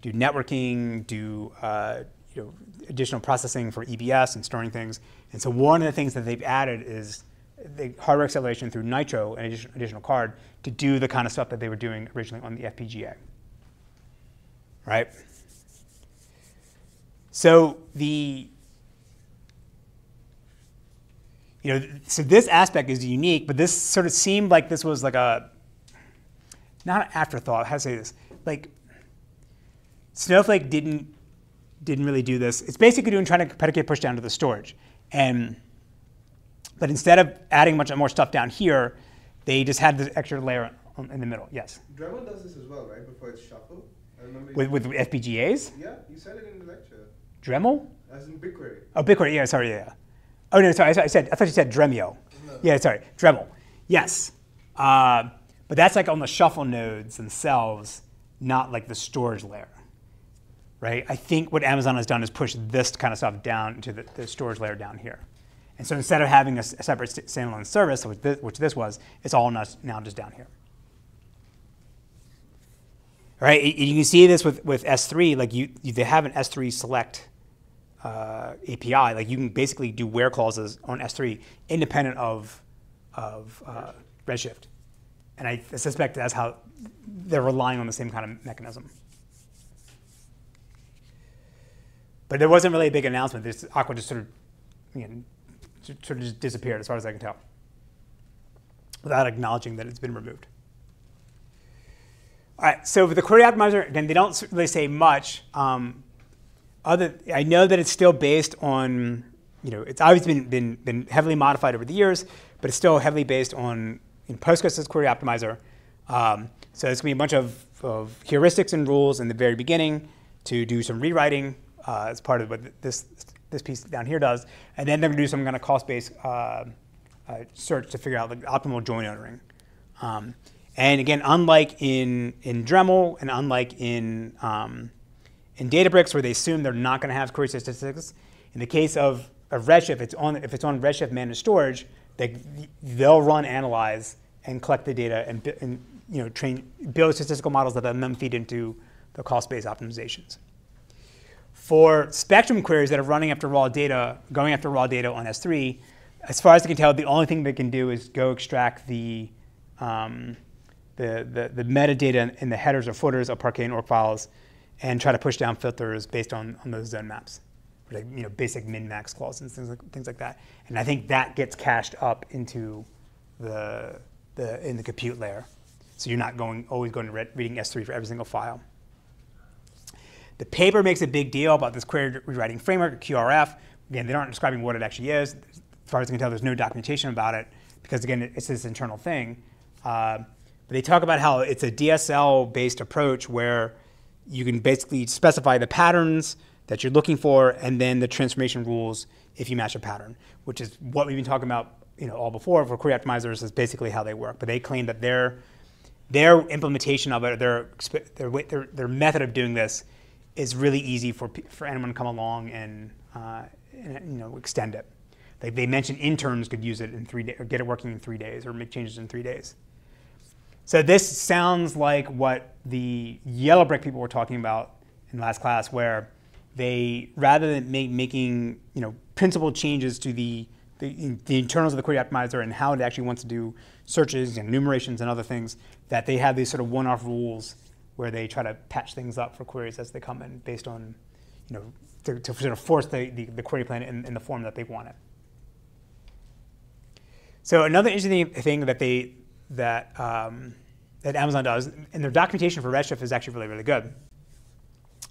do networking, do uh, you know, additional processing for EBS and storing things. And so one of the things that they've added is the hardware acceleration through Nitro, an additional card, to do the kind of stuff that they were doing originally on the FPGA right? So the you know, so this aspect is unique, but this sort of seemed like this was like a not an afterthought. How to say this? Like Snowflake didn't didn't really do this. It's basically doing trying to predicate push down to the storage, and but instead of adding much more stuff down here, they just had this extra layer in the middle. Yes. Dremel does this as well, right? Before it's shuffled. With, with FPGAs? Yeah, you said it in the lecture. Dremel? As in BigQuery. Oh, BigQuery. Yeah, sorry. Yeah. Oh no, sorry. I said I thought you said Dremio. No. Yeah, sorry. Dremel. Yes. Uh, but that's like on the shuffle nodes themselves, not like the storage layer. Right? I think what Amazon has done is push this kind of stuff down into the, the storage layer down here. And so instead of having a, a separate standalone service, which this, which this was, it's all now just down here right? You can see this with, with S3, like you, they have an S3 select uh, API. Like you can basically do where clauses on S3 independent of, of uh, Redshift. And I suspect that's how they're relying on the same kind of mechanism. But there wasn't really a big announcement. This Aqua just sort of, you know, sort of just disappeared as far as I can tell, without acknowledging that it's been removed. All right, so for the query optimizer, again, they don't really say much. Um, other, I know that it's still based on, you know, it's obviously been, been, been heavily modified over the years, but it's still heavily based on know, Postgres' query optimizer. Um, so it's going to be a bunch of, of, heuristics and rules in the very beginning to do some rewriting uh, as part of what this, this piece down here does. And then they're going to do some kind of cost-based uh, uh, search to figure out the optimal join ordering. Um, and again, unlike in, in Dremel and unlike in, um, in Databricks, where they assume they're not going to have query statistics, in the case of, of Redshift, if it's on, if it's on Redshift managed storage, they, they'll run analyze and collect the data and, and you know, train, build statistical models that then feed into the cost-based optimizations. For Spectrum queries that are running after raw data, going after raw data on S3, as far as I can tell, the only thing they can do is go extract the um, the, the, the metadata in the headers or footers of Parquet and ORC files and try to push down filters based on, on those zone maps. like, you know, basic min-max clauses and things like, things like that. And I think that gets cached up into the, the in the compute layer. So you're not going always going to read, reading S3 for every single file. The paper makes a big deal about this query rewriting framework, QRF. Again, they aren't describing what it actually is. As far as I can tell, there's no documentation about it because, again, it's this internal thing. Uh, but they talk about how it's a DSL-based approach where you can basically specify the patterns that you're looking for and then the transformation rules if you match a pattern, which is what we've been talking about you know, all before for query optimizers is basically how they work. But they claim that their, their implementation of it, their, their, their, their method of doing this is really easy for, for anyone to come along and, uh, and you know, extend it. Like they mentioned interns could use it in three days, or get it working in three days, or make changes in three days. So this sounds like what the yellow brick people were talking about in last class, where they rather than make, making you know principal changes to the, the, the internals of the query optimizer and how it actually wants to do searches and enumerations and other things, that they have these sort of one-off rules where they try to patch things up for queries as they come in based on, you know, to, to sort of force the, the, the query plan in, in, the form that they want it. So another interesting thing that they that um, that Amazon does, and their documentation for Redshift is actually really really good.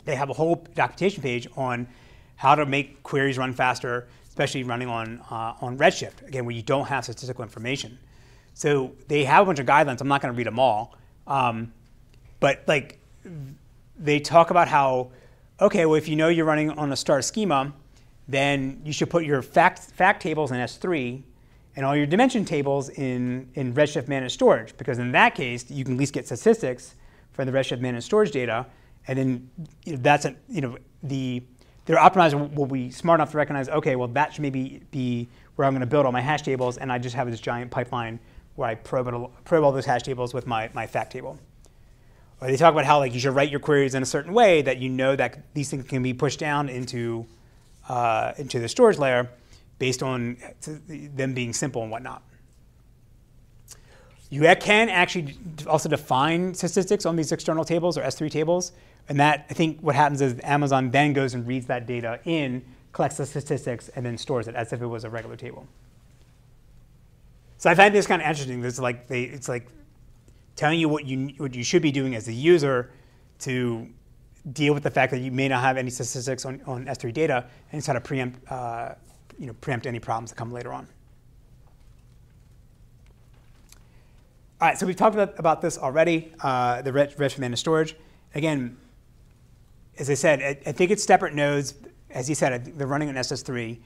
They have a whole documentation page on how to make queries run faster, especially running on uh, on Redshift. Again, where you don't have statistical information. So they have a bunch of guidelines. I'm not going to read them all. Um, but like they talk about how, okay, well, if you know you're running on a star schema, then you should put your fact, fact tables in S3 and all your dimension tables in, in Redshift managed storage, because in that case, you can at least get statistics from the Redshift managed storage data, and then you know, that's a, you know the their optimizer will be smart enough to recognize, okay, well that should maybe be where I'm going to build all my hash tables, and I just have this giant pipeline where I probe, probe all those hash tables with my, my fact table. Or they talk about how like you should write your queries in a certain way that you know that these things can be pushed down into uh, into the storage layer based on them being simple and whatnot. You can actually also define statistics on these external tables or S3 tables. And that, I think what happens is Amazon then goes and reads that data in, collects the statistics, and then stores it as if it was a regular table. So I find this kind of interesting. It's like they, it's like telling you what you, what you should be doing as a user to deal with the fact that you may not have any statistics on, on S3 data and try to preempt, uh, you know, preempt any problems that come later on. All right, so we've talked about, about this already, uh, the Redshift managed storage. Again, as I said, I, I, think it's separate nodes. As you said, they're running on SS3,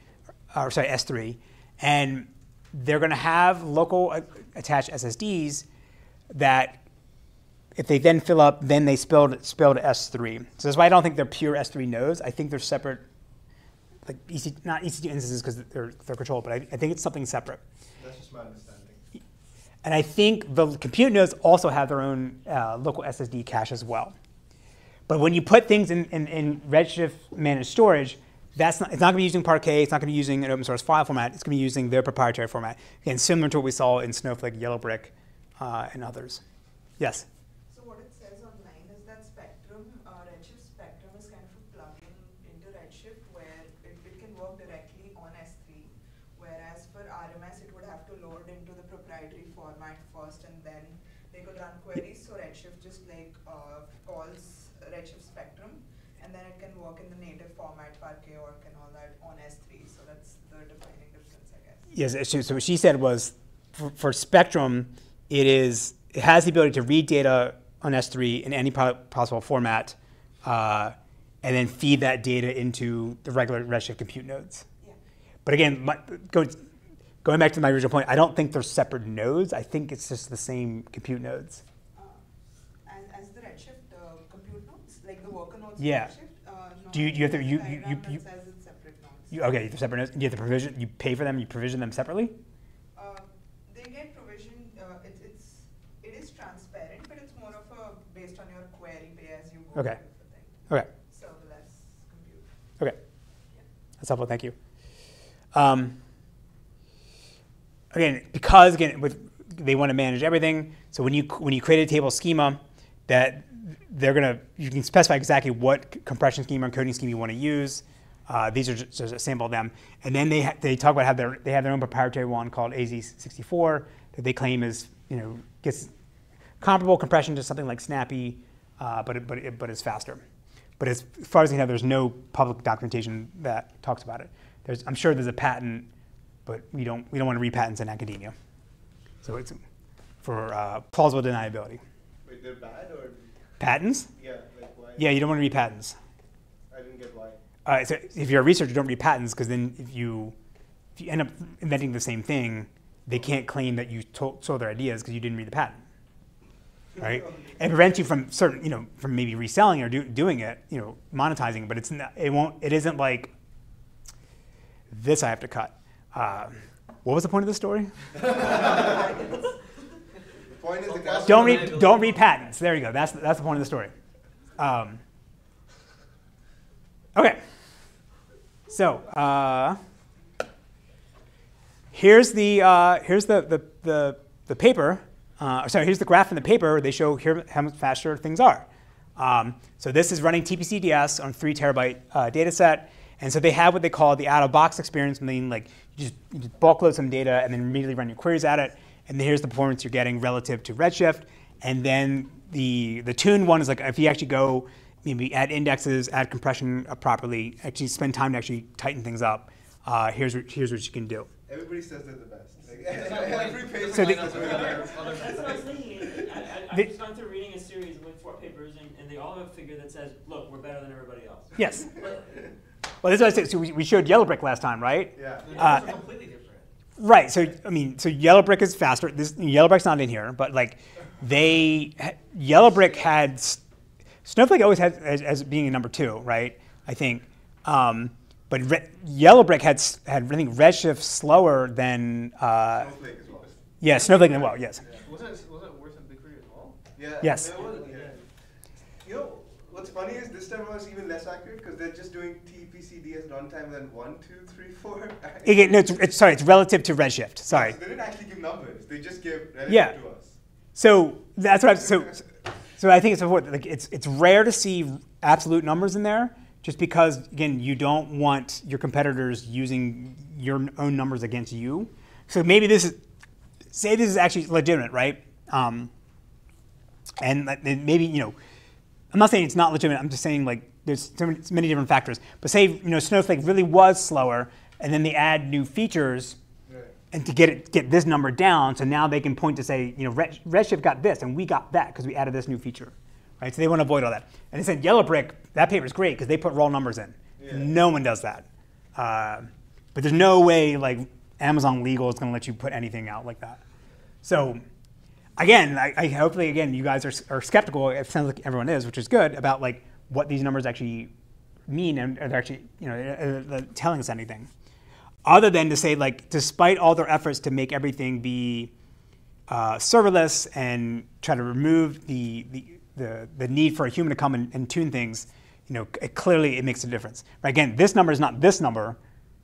or sorry, S3, and they're going to have local uh, attached SSDs that if they then fill up, then they spill spill to S3. So that's why I don't think they're pure S3 nodes. I think they're separate, like EC, not EC2 instances because they're, they're controlled, but I, I, think it's something separate. That's just my understanding. And I think the compute nodes also have their own uh, local SSD cache as well. But when you put things in, in, in Redshift managed storage, that's not, it's not going to be using Parquet. It's not going to be using an open source file format. It's going to be using their proprietary format. Again, similar to what we saw in Snowflake, Yellowbrick, uh, and others. Yes? So what it says online is that Spectrum, uh, Redshift Spectrum is kind of a plugin into Redshift where it, it can work directly on S3, whereas for RMS it would have to load into the proprietary format first and then they could run queries. So Redshift just like uh, calls Redshift Spectrum and then it can work in the native format, Parquet or and all that on S3. So that's the defining difference, I guess. Yes, so what she said was for, for Spectrum, it is it has the ability to read data on S3 in any possible format, uh, and then feed that data into the regular Redshift compute nodes. Yeah. But again, my, go, going back to my original point, I don't think they're separate nodes. I think it's just the same compute nodes. Uh, as, as the Redshift uh, compute nodes, like the worker nodes. Yeah. Redshift, uh, Do you, you have to you you you, you, says it's separate nodes. you okay? They're separate nodes. You have to provision. You pay for them. You provision them separately. Uh, they get provision. Uh, it, it's it is transparent, but it's more of a based on your query, pay as you go. Okay. Okay. Serverless compute. Okay. That's helpful. Thank you. Um, again, because again, with they want to manage everything. So when you when you create a table schema, that they're gonna you can specify exactly what compression scheme or encoding scheme you want to use. Uh, these are just, just a sample of them. And then they, ha- they talk about how they have their own proprietary one called AZ64 that they claim is, you know, gets comparable compression to something like Snappy, uh, but, it, but, it, but it's faster. But as far as I know, there's no public documentation that talks about it. There's, I'm sure there's a patent, but we don't, we don't want to read patents in academia. So it's for uh, plausible deniability. Wait, they're bad or Patents? yeah, like why? Yeah, you don't want to read patents. I didn't get why. Uh, so if you're a researcher, don't read patents because then if you if you end up inventing the same thing, they can't claim that you to- sold their ideas because you didn't read the patent, right? It prevents you from certain, you know, from maybe reselling or do, doing it, you know, monetizing. But it's not, it won't. It isn't like this. I have to cut. Uh, what was the point of the story? [laughs] The point is the. Don't read. Don't read patents. There you go. That's that's the point of the story. Um, okay. So uh, here's the uh, here's the the the, the paper. Uh, sorry, here's the graph in the paper. They show here how much faster things are. Um, so this is running TPCDS on three terabyte uh, data set. And so they have what they call the out-of-box experience, meaning like you just, you just bulk load some data and then immediately run your queries at it. And here's the performance you're getting relative to Redshift. And then the the tuned one is like if you actually go maybe add indexes, add compression uh, properly, actually spend time to actually tighten things up. Uh, here's what, here's what you can do. Everybody says they're the best. Like, Like, every paper So the- has Other- been other- there. other- That's what I was thinking. I, I, I've just gone through reading a series of like four papers, and, and they all have a figure that says, "Look, we're better than everybody else." Yes. [laughs] Well, this is what I said. So we, we showed Yellow Brick last time, right? Yeah. Uh, completely different. Right. So I mean, so Yellow Brick is faster. This Yellow Brick's not in here, but like they Yellow Brick had S- Snowflake always had as, as being a number two, right? I think. Um, but Re- Yellow Brick had had I think Redshift slower than uh, Snowflake as well. yeah Snowflake as well. Yes. Wasn't it, wasn't it worse than BigQuery as well? Yeah. Yes. there was- yeah. You know, what's funny is this time I was even less accurate because they're just doing TPCDS runtime than one, two, three, four. [laughs] Again, no, it's, it's sorry. It's relative to Redshift. Sorry. So they didn't actually give numbers. They just gave relative Yeah. to us. So that's what I'm so [laughs] so I think it's. Like it's it's rare to see absolute numbers in there, just because again you don't want your competitors using your own numbers against you. So maybe this is say this is actually legitimate, right? Um, and maybe you know, I'm not saying it's not legitimate. I'm just saying like there's so many, different factors. But say you know Snowflake really was slower, and then they add new features. And to get it get this number down, so now they can point to say, you know, Red, Redshift got this and we got that because we added this new feature, right? So they want to avoid all that. And they said Yellow Brick, that paper is great because they put raw numbers in. Yeah. No one does that, uh, but there's no way like Amazon Legal is going to let you put anything out like that. So again, I, I hopefully again you guys are, are skeptical. It sounds like everyone is, which is good about like what these numbers actually mean and are they actually you know uh, uh, telling us anything other than to say like despite all their efforts to make everything be uh, serverless and try to remove the, the, the, the need for a human to come and, and tune things, you know, it, clearly it makes a difference. Right? Again, this number is not this number,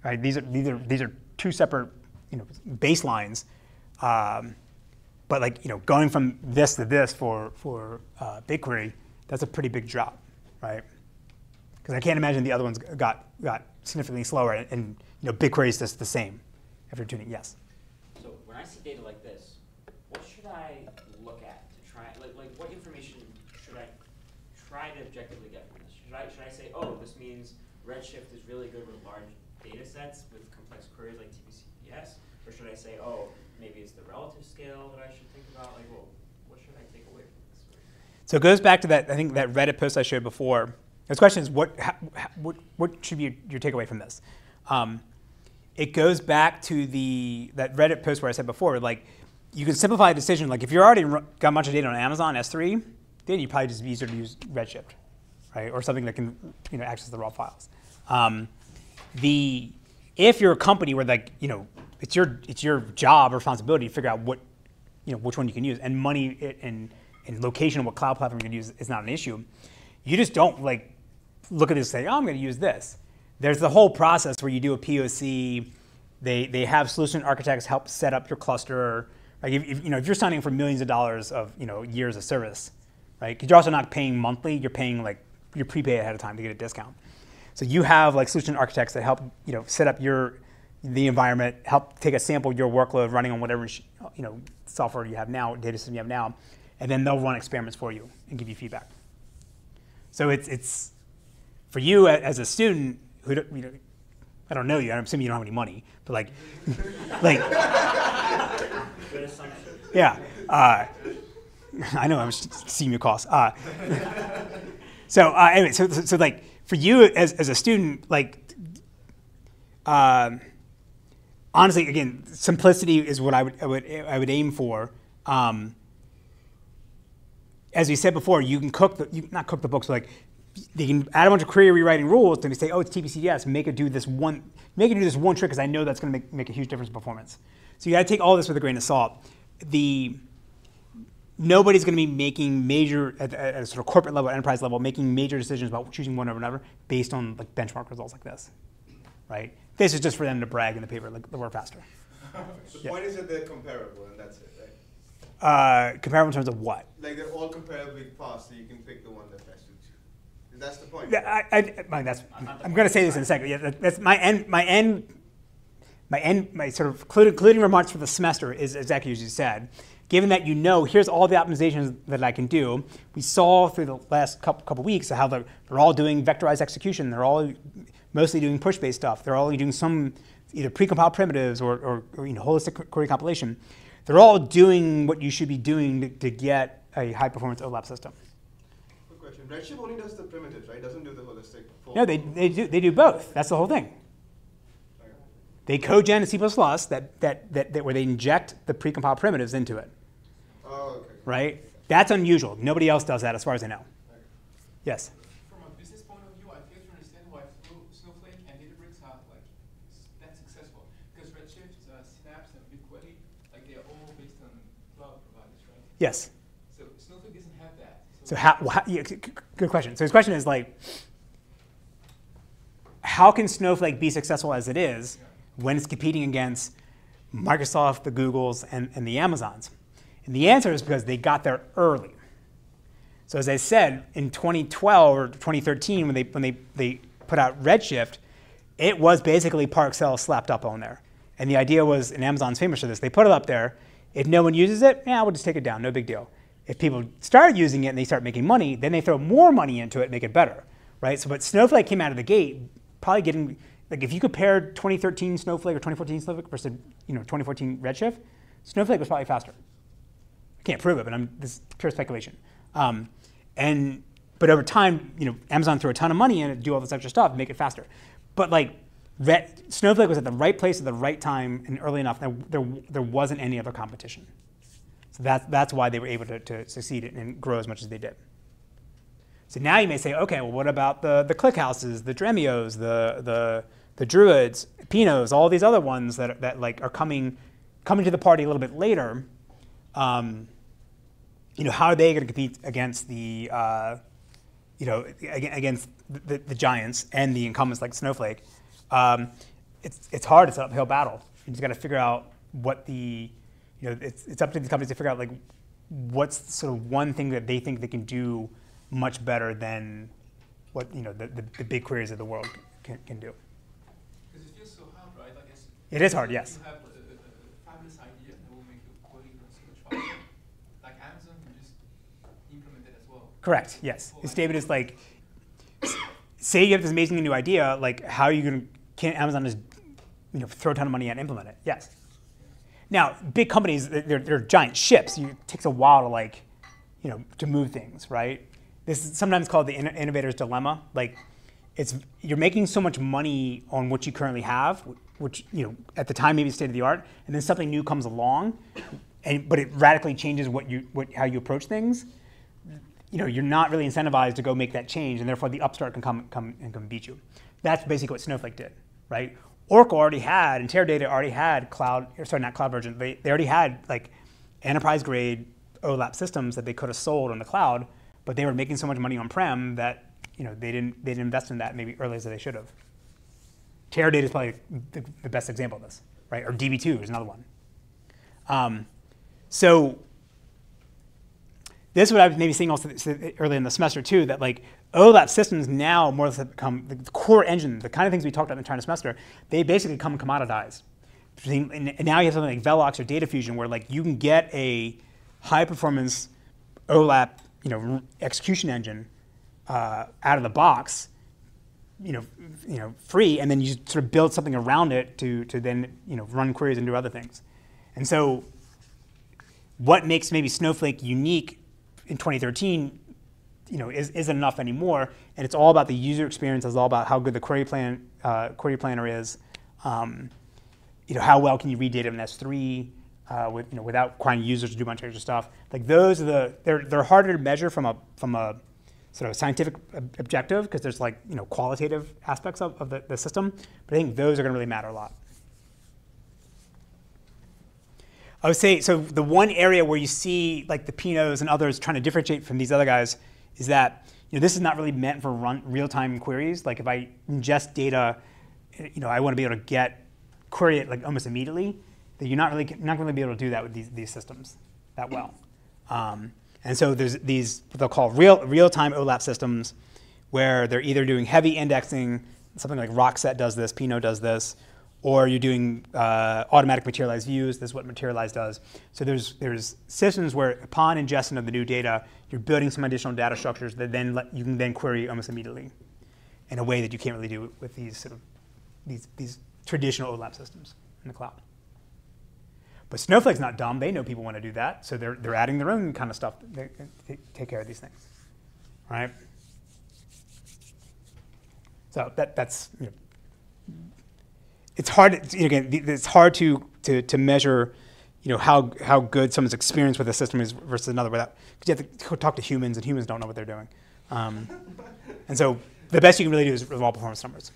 right? These are, these are, these are two separate, you know, baselines. Um, but like, you know, going from this to this for, for uh, BigQuery, that's a pretty big drop, right? Because I can't imagine the other ones got, got significantly slower and, and you know, BigQuery is just the same after tuning. Yes. So when I see data like this, what should I look at to try, like, like what information should I try to objectively get from this? Should I, should I say, oh, this means Redshift is really good with large data sets with complex queries like TPCDS? Or should I say, oh, maybe it's the relative scale that I should think about? Like, well, what should I take away from this? So it goes back to that, I think that Reddit post I showed before. The question is, what, how- what, what should be your, your takeaway from this? Um, it goes back to the that Reddit post where I said before, like you can simplify a decision. Like if you're already got a bunch of data on Amazon S3, then you probably just be easier to use Redshift, right, or something that can you know access the raw files. Um, the if you're a company where like you know it's your it's your job or responsibility to figure out what you know which one you can use, and money and and location of what cloud platform you can use is not an issue. You just don't like look at this and say, oh, I'm going to use this. There's the whole process where you do a POC. They, they have solution architects help set up your cluster. Like if, if, you know, if you're signing for millions of dollars of you know, years of service, right? Because you're also not paying monthly. You're paying like you're prepay ahead of time to get a discount. So you have like solution architects that help you know set up your the environment, help take a sample of your workload running on whatever you know software you have now, data system you have now, and then they'll run experiments for you and give you feedback. So it's it's for you as a student who don't, you know, I don't know you. I'm assuming you don't have any money, but like [laughs] like yeah. Uh, [laughs] I know I'm seeing your costs. Uh, [laughs] so uh, anyway, so, so, so like for you as, as a student, like um, honestly, again, simplicity is what I would I would, I would aim for. Um, as we said before, you can cook the you, not cook the books, but like they can add a bunch of query rewriting rules. Then they say, oh, it's TPCDS. Make it do this one. Make it do this one trick because I know that's going to make, make a huge difference in performance. So you got to take all this with a grain of salt. The nobody's going to be making major at, at a sort of corporate level, enterprise level, making major decisions about choosing one over another based on like benchmark results like this, right? This is just for them to brag in the paper, like we're faster. The Yeah. point is that they're comparable, and that's it, right? Uh, comparable in terms of what? Like they're all comparably fast, so you can pick the one that best. That's the point. Yeah, I, I, I- that's, I'm going to say this in a second. Yeah, that, that's my end. My end. My end. My sort of concluding, concluding remarks for the semester is exactly as you said. Given that you know, here's all the optimizations that I can do. We saw through the last couple, couple weeks how they're, they're all doing vectorized execution. They're all mostly doing push-based stuff. They're all doing some either precompiled primitives or, or, or you know, holistic query compilation. They're all doing what you should be doing to, to get a high-performance OLAP system. Good question. Redshift only does the primitives, right? Doesn't do the holistic. full- No, they, they, do, they do both. That's the whole thing. They codegen in C++ that, that, that, that where they inject the precompiled primitives into it, Oh, okay. right? That's unusual. Nobody else does that as far as I know. Yes? From a business point of view, I fail to understand why Snowflake and Databricks are like that successful. Because Redshift, uh, Synapse, and BigQuery, like they are all based on cloud providers, right? Yes. So Snowflake doesn't have that. So how, how yeah, good question. So his question is like, how can Snowflake be successful as it is when it's competing against Microsoft, the Googles, and, and the Amazons? And the answer is because they got there early. So as I said, in 2012 or 2013, when they when they, they put out Redshift, it was basically ParAccel slapped up on there. And the idea was, and Amazon's famous for this, they put it up there. If no one uses it, yeah, we'll just take it down, no big deal. If people start using it and they start making money, then they throw more money into it make it better, right? So, but Snowflake came out of the gate probably getting, like if you compared 2013 Snowflake or 2014 Snowflake versus, you know, 2014 Redshift, Snowflake was probably faster. I can't prove it, but I'm, this is pure speculation. Um, and but over time, you know, Amazon threw a ton of money in it do all this extra stuff, make it faster. But like, Red, Snowflake was at the right place at the right time and early enough that there, there wasn't any other competition. So that's, that's why they were able to, to succeed and grow as much as they did. So now you may say, okay, well, what about the, the ClickHouses, the Dremios, the, the, the Druids, Pinots, all these other ones that, that like are coming, coming to the party a little bit later? Um, you know, how are they going to compete against the, uh, you know, ag- against the, the giants and the incumbents like Snowflake? Um, it's, it's hard. It's an uphill battle. You just got to figure out what the, you know, it's, it's up to the companies to figure out like what's sort of one thing that they think they can do much better than what you know the, the, the big queries of the world can, can do. Because it feels so hard, right? Like it's, It is hard, yes. you have a, a, fabulous idea that will make your query run so much faster. like Amazon can just implement it as well. Correct. Yes. It's David is like, say you have this amazing new idea. Like, how are you going to? Can Amazon just, you know, throw a ton of money at and implement it? Yes. Now, big companies, they're, they're giant ships. It takes a while to like, you know, to move things, right? This is sometimes called the innovator's dilemma. Like, it's you're making so much money on what you currently have, which you know at the time maybe state of the art, and then something new comes along, and but it radically changes what you what how you approach things. You know, you're not really incentivized to go make that change, and therefore the upstart can come come and come beat you. That's basically what Snowflake did, right? Oracle already had, and Teradata already had cloud, or sorry, not cloud version. They, they already had like enterprise grade OLAP systems that they could have sold on the cloud, but they were making so much money on prem that you know they didn't they didn't invest in that maybe early as they should have. Teradata is probably the, the best example of this, right? Or DB2 is another one. Um, so this is what I was maybe saying also early in the semester too, that like OLAP systems now more or less have become the core engine, the kind of things we talked about in the China semester, they basically come commoditized. And now you have something like Velox or Data Fusion where like you can get a high performance OLAP, you know, execution engine uh, out of the box, you know, you know, free, and then you sort of build something around it to, to then, you know, run queries and do other things. And so what makes maybe Snowflake unique in 2013, you know, is, isn't enough anymore. And it's all about the user experience. It's all about how good the query plan uh, query planner is. Um, you know, how well can you read data in S3 uh, with, you know, without requiring users to do a bunch of extra stuff. Like those are the they're they're harder to measure from a from a sort of scientific ob- objective because there's like you know qualitative aspects of, of the, the system. But I think those are going to really matter a lot. I would say so. The one area where you see like the Pinots and others trying to differentiate from these other guys is that you know this is not really meant for run real-time queries. Like if I ingest data, you know I want to be able to get query it like almost immediately. That you're not really not going to be able to do that with these these systems that well. Um, and so there's these what they'll call real real-time OLAP systems where they're either doing heavy indexing, something like Rockset does this, Pinot does this, or you're doing uh, automatic materialized views. This is what materialized does. So there's there's systems where upon ingestion of the new data, you're building some additional data structures that then let, you can then query almost immediately, in a way that you can't really do with these sort of these these traditional OLAP systems in the cloud. But Snowflake's not dumb. They know people want to do that, so they're they're adding their own kind of stuff to take care of these things, right? So that that's you know, it's hard. You know, again, it's hard to, to, to measure, you know, how, how good someone's experience with a system is versus another without because you have to talk to humans and humans don't know what they're doing. Um, and so the best you can really do is raw performance numbers.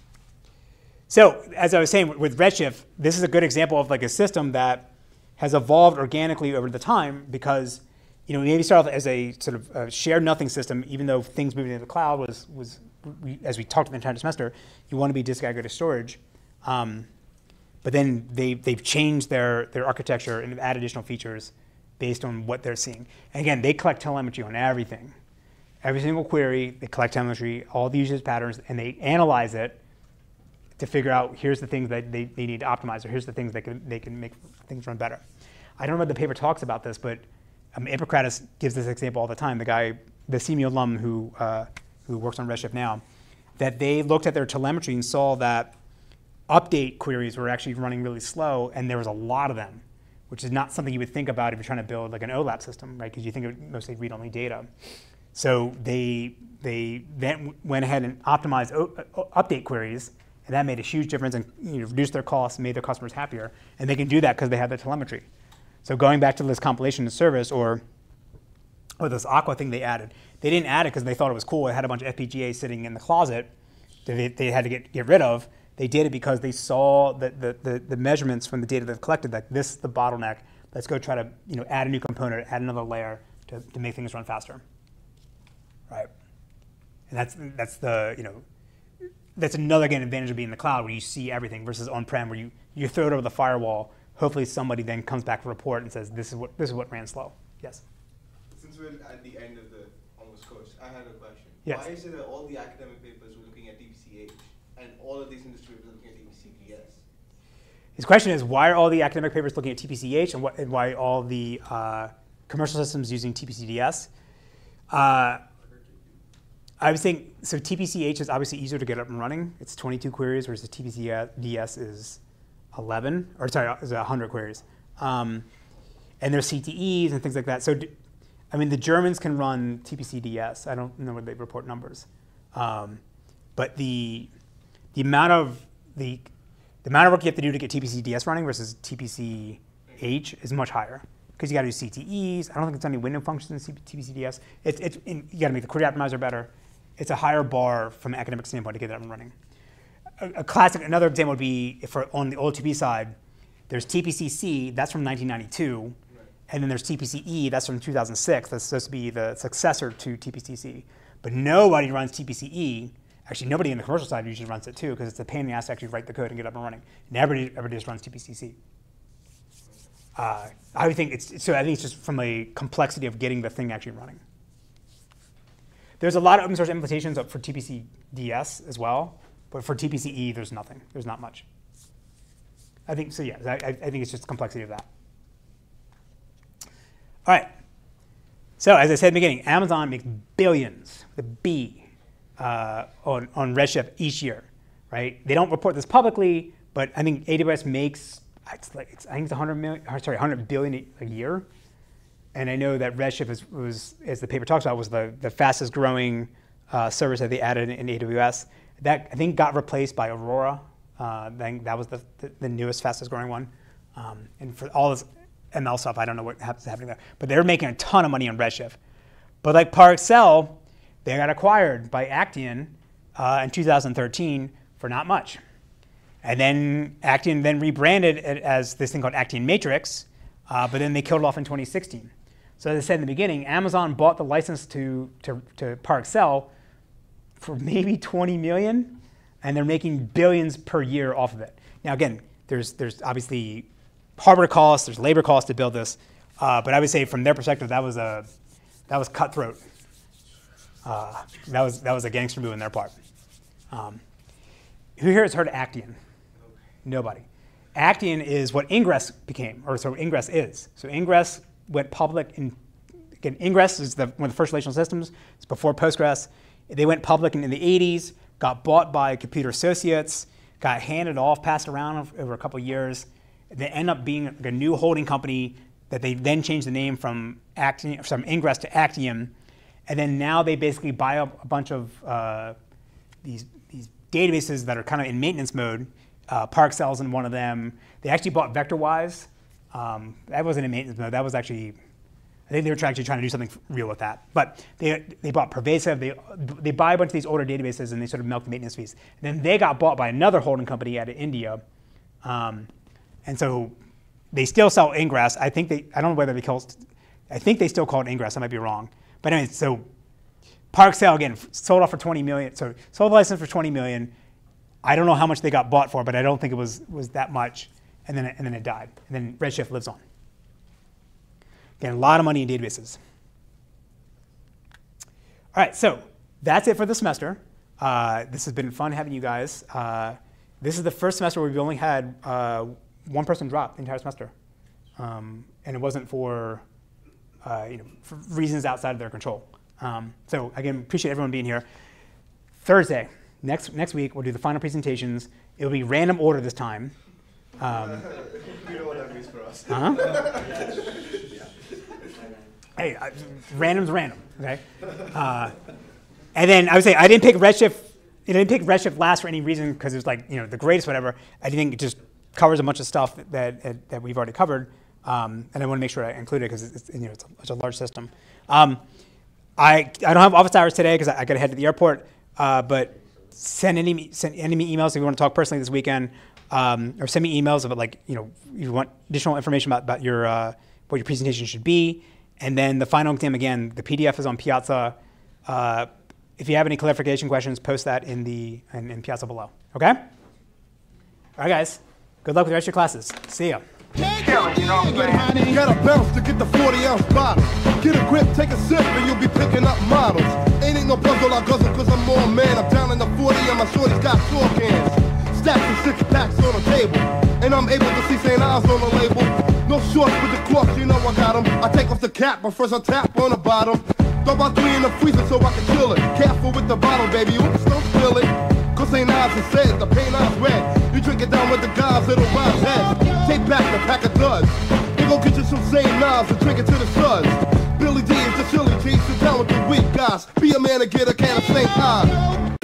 So as I was saying with Redshift, this is a good example of like a system that has evolved organically over the time because you know maybe start off as a sort of a shared nothing system, even though things moving into the cloud was was we, as we talked in the entire semester, you want to be disaggregated storage. Um, but then they, they've changed their, their architecture and add additional features based on what they're seeing. And again, they collect telemetry on everything. Every single query, they collect telemetry, all the usage patterns, and they analyze it to figure out here's the things that they, they need to optimize, or here's the things that can, they can make things run better. I don't know if the paper talks about this, but um, Ippokratis gives this example all the time. The guy, the CMU alum who, uh, who works on Redshift now, that they looked at their telemetry and saw that update queries were actually running really slow, and there was a lot of them, which is not something you would think about if you're trying to build like an OLAP system, right? Because you think of mostly read-only data. So they they then went ahead and optimized update queries, and that made a huge difference and you know, reduced their costs, made their customers happier, and they can do that because they have the telemetry. So going back to this compilation service or or this Aqua thing they added, they didn't add it because they thought it was cool. It had a bunch of FPGA sitting in the closet that they, they had to get, get rid of they did it because they saw the, the, the, the measurements from the data they've collected, that this is the bottleneck. Let's go try to you know, add a new component, add another layer to, to make things run faster. Right? And that's, that's the, you know, that's another again advantage of being in the cloud where you see everything versus on-prem where you, you throw it over the firewall. Hopefully somebody then comes back with a report and says, this is what, this is what ran slow. Yes? Since we're at the end of the almost course, I had a question. Yes. Why is it that all the academic papers were looking at TPCH and all of these industries were looking at TPCDS? His question is, why are all the academic papers looking at TPCH and, what, and why all the uh, commercial systems using TPCDS? Uh, I would think, so TPCH is obviously easier to get up and running. It's 22 queries versus TPCDS is 11, or sorry, is 100 queries. Um, and there's CTEs and things like that. So, I mean, the Germans can run TPCDS. I don't know whether they report numbers. Um, but the, the amount of the, the amount of work you have to do to get TPCDS running versus TPCH is much higher because you got to do CTEs. I don't think it's any window functions in TPCDS. It's, it's in, you got to make the query optimizer better. It's a higher bar from an academic standpoint to get that up and running. A, a classic, another example would be if for, on the OLTP side, there's TPCC, that's from 1992, and then there's TPCE, that's from 2006. That's supposed to be the successor to TPCC. But nobody runs TPCE. Actually, nobody in the commercial side usually runs it too, because it's a pain in the ass to actually write the code and get up and running. And everybody, everybody just runs TPCC. Uh, I think it's so. I think it's just from a complexity of getting the thing actually running. There's a lot of open source implementations up for TPC DS as well, but for TPCE, there's nothing. There's not much. I think so. Yeah, I, I think it's just the complexity of that. All right. So as I said in the beginning, Amazon makes billions, the B, uh, on, on Redshift each year, right? They don't report this publicly, but I think AWS makes, it's like, it's, I think it's 100 million, sorry, 100 billion a year. And I know that Redshift is, was, as the paper talks about, was the, the fastest growing uh, service that they added in, in AWS. That I think got replaced by Aurora. Uh, I think that was the, the, the newest, fastest growing one. Um, and for all this ML stuff, I don't know what happens happening there. But they're making a ton of money on Redshift. But like ParAccel, they got acquired by Actian uh, in 2013 for not much. And then Actian then rebranded it as this thing called Actian Matrix, uh, but then they killed it off in 2016. So as I said in the beginning, Amazon bought the license to, to, to ParAccel for maybe 20 million, and they're making billions per year off of it. Now again, there's, there's obviously hardware costs, there's labor costs to build this, uh, but I would say from their perspective, that was a, that was cutthroat. Uh, that was that was a gangster move on their part. Um, who here has heard Actian? Nobody. Actian is what Ingres became, or so Ingres is. So Ingres went public in, again, Ingres is the, one of the first relational systems. It's before Postgres. They went public in, in the 80s, got bought by Computer Associates, got handed off, passed around over a couple years. They end up being a new holding company that they then changed the name from, Actian, from Ingres to Actian. And then now they basically buy up a bunch of uh, these, these databases that are kind of in maintenance mode uh, ParAccel's in one of them. They actually bought VectorWise. Um, that wasn't in maintenance mode. That was actually, I think they were actually trying to do something real with that. But they, they bought Pervasive. They, they buy a bunch of these older databases and they sort of milk the maintenance fees. And then they got bought by another holding company out of India. Um, and so they still sell Ingres. I think they, I don't know whether they call, I think they still call it Ingres. I might be wrong. But anyway, so ParAccel again sold off for 20 million. So sold the license for 20 million. I don't know how much they got bought for, but I don't think it was, was that much. And then, it, and then it died. And then Redshift lives on. Again, a lot of money in databases. All right, so that's it for the semester. Uh, this has been fun having you guys. Uh, this is the first semester where we've only had uh, one person drop the entire semester. Um, and it wasn't for, uh, you know, for reasons outside of their control. Um, so again, appreciate everyone being here. Thursday, Next, next week, we'll do the final presentations. It'll be random order this time. Um, [laughs] you know what that means for us. huh [laughs] hey, I, random's random, okay? Uh, and then I would say I didn't pick Redshift. I didn't pick Redshift last for any reason because it was like you know the greatest whatever. I think it just covers a bunch of stuff that that, that we've already covered, um, and I want to make sure I include it because it's, you know it's a, it's a large system. Um, I I don't have office hours today because I, I got to head to the airport, uh, but send any send any emails if you want to talk personally this weekend, um, or send me emails about like you know you want additional information about, about your uh, what your presentation should be, and then the final exam again. The PDF is on Piazza. Uh, if you have any clarification questions, post that in the in, in Piazza below. Okay. All right, guys. Good luck with the rest of your classes. See ya. Gotta bounce to get the 40 ounce bottle. Get a grip, take a sip, and you'll be picking up models. Ain't ain't no puzzle I guzzle, cause I'm more man. I'm down in the 40 and my shorty's got four cans. Stacks of six packs on the table. And I'm able to see St. Ides on the label. No shorts with the corks, you know I got 'em. I take off the cap, but first I tap on the bottom. Throw about three in the freezer so I can chill it. Careful with the bottle, baby. Oops, don't spill it. Cause St. Ides it says the paint Ives red. You drink it down with the guys, it'll rise head. Take back the pack of duds. They go get you some St. Ides and drink it to the suds. Billy D is the silly G, with the weak guys. Be a man and get a can of St. Ides.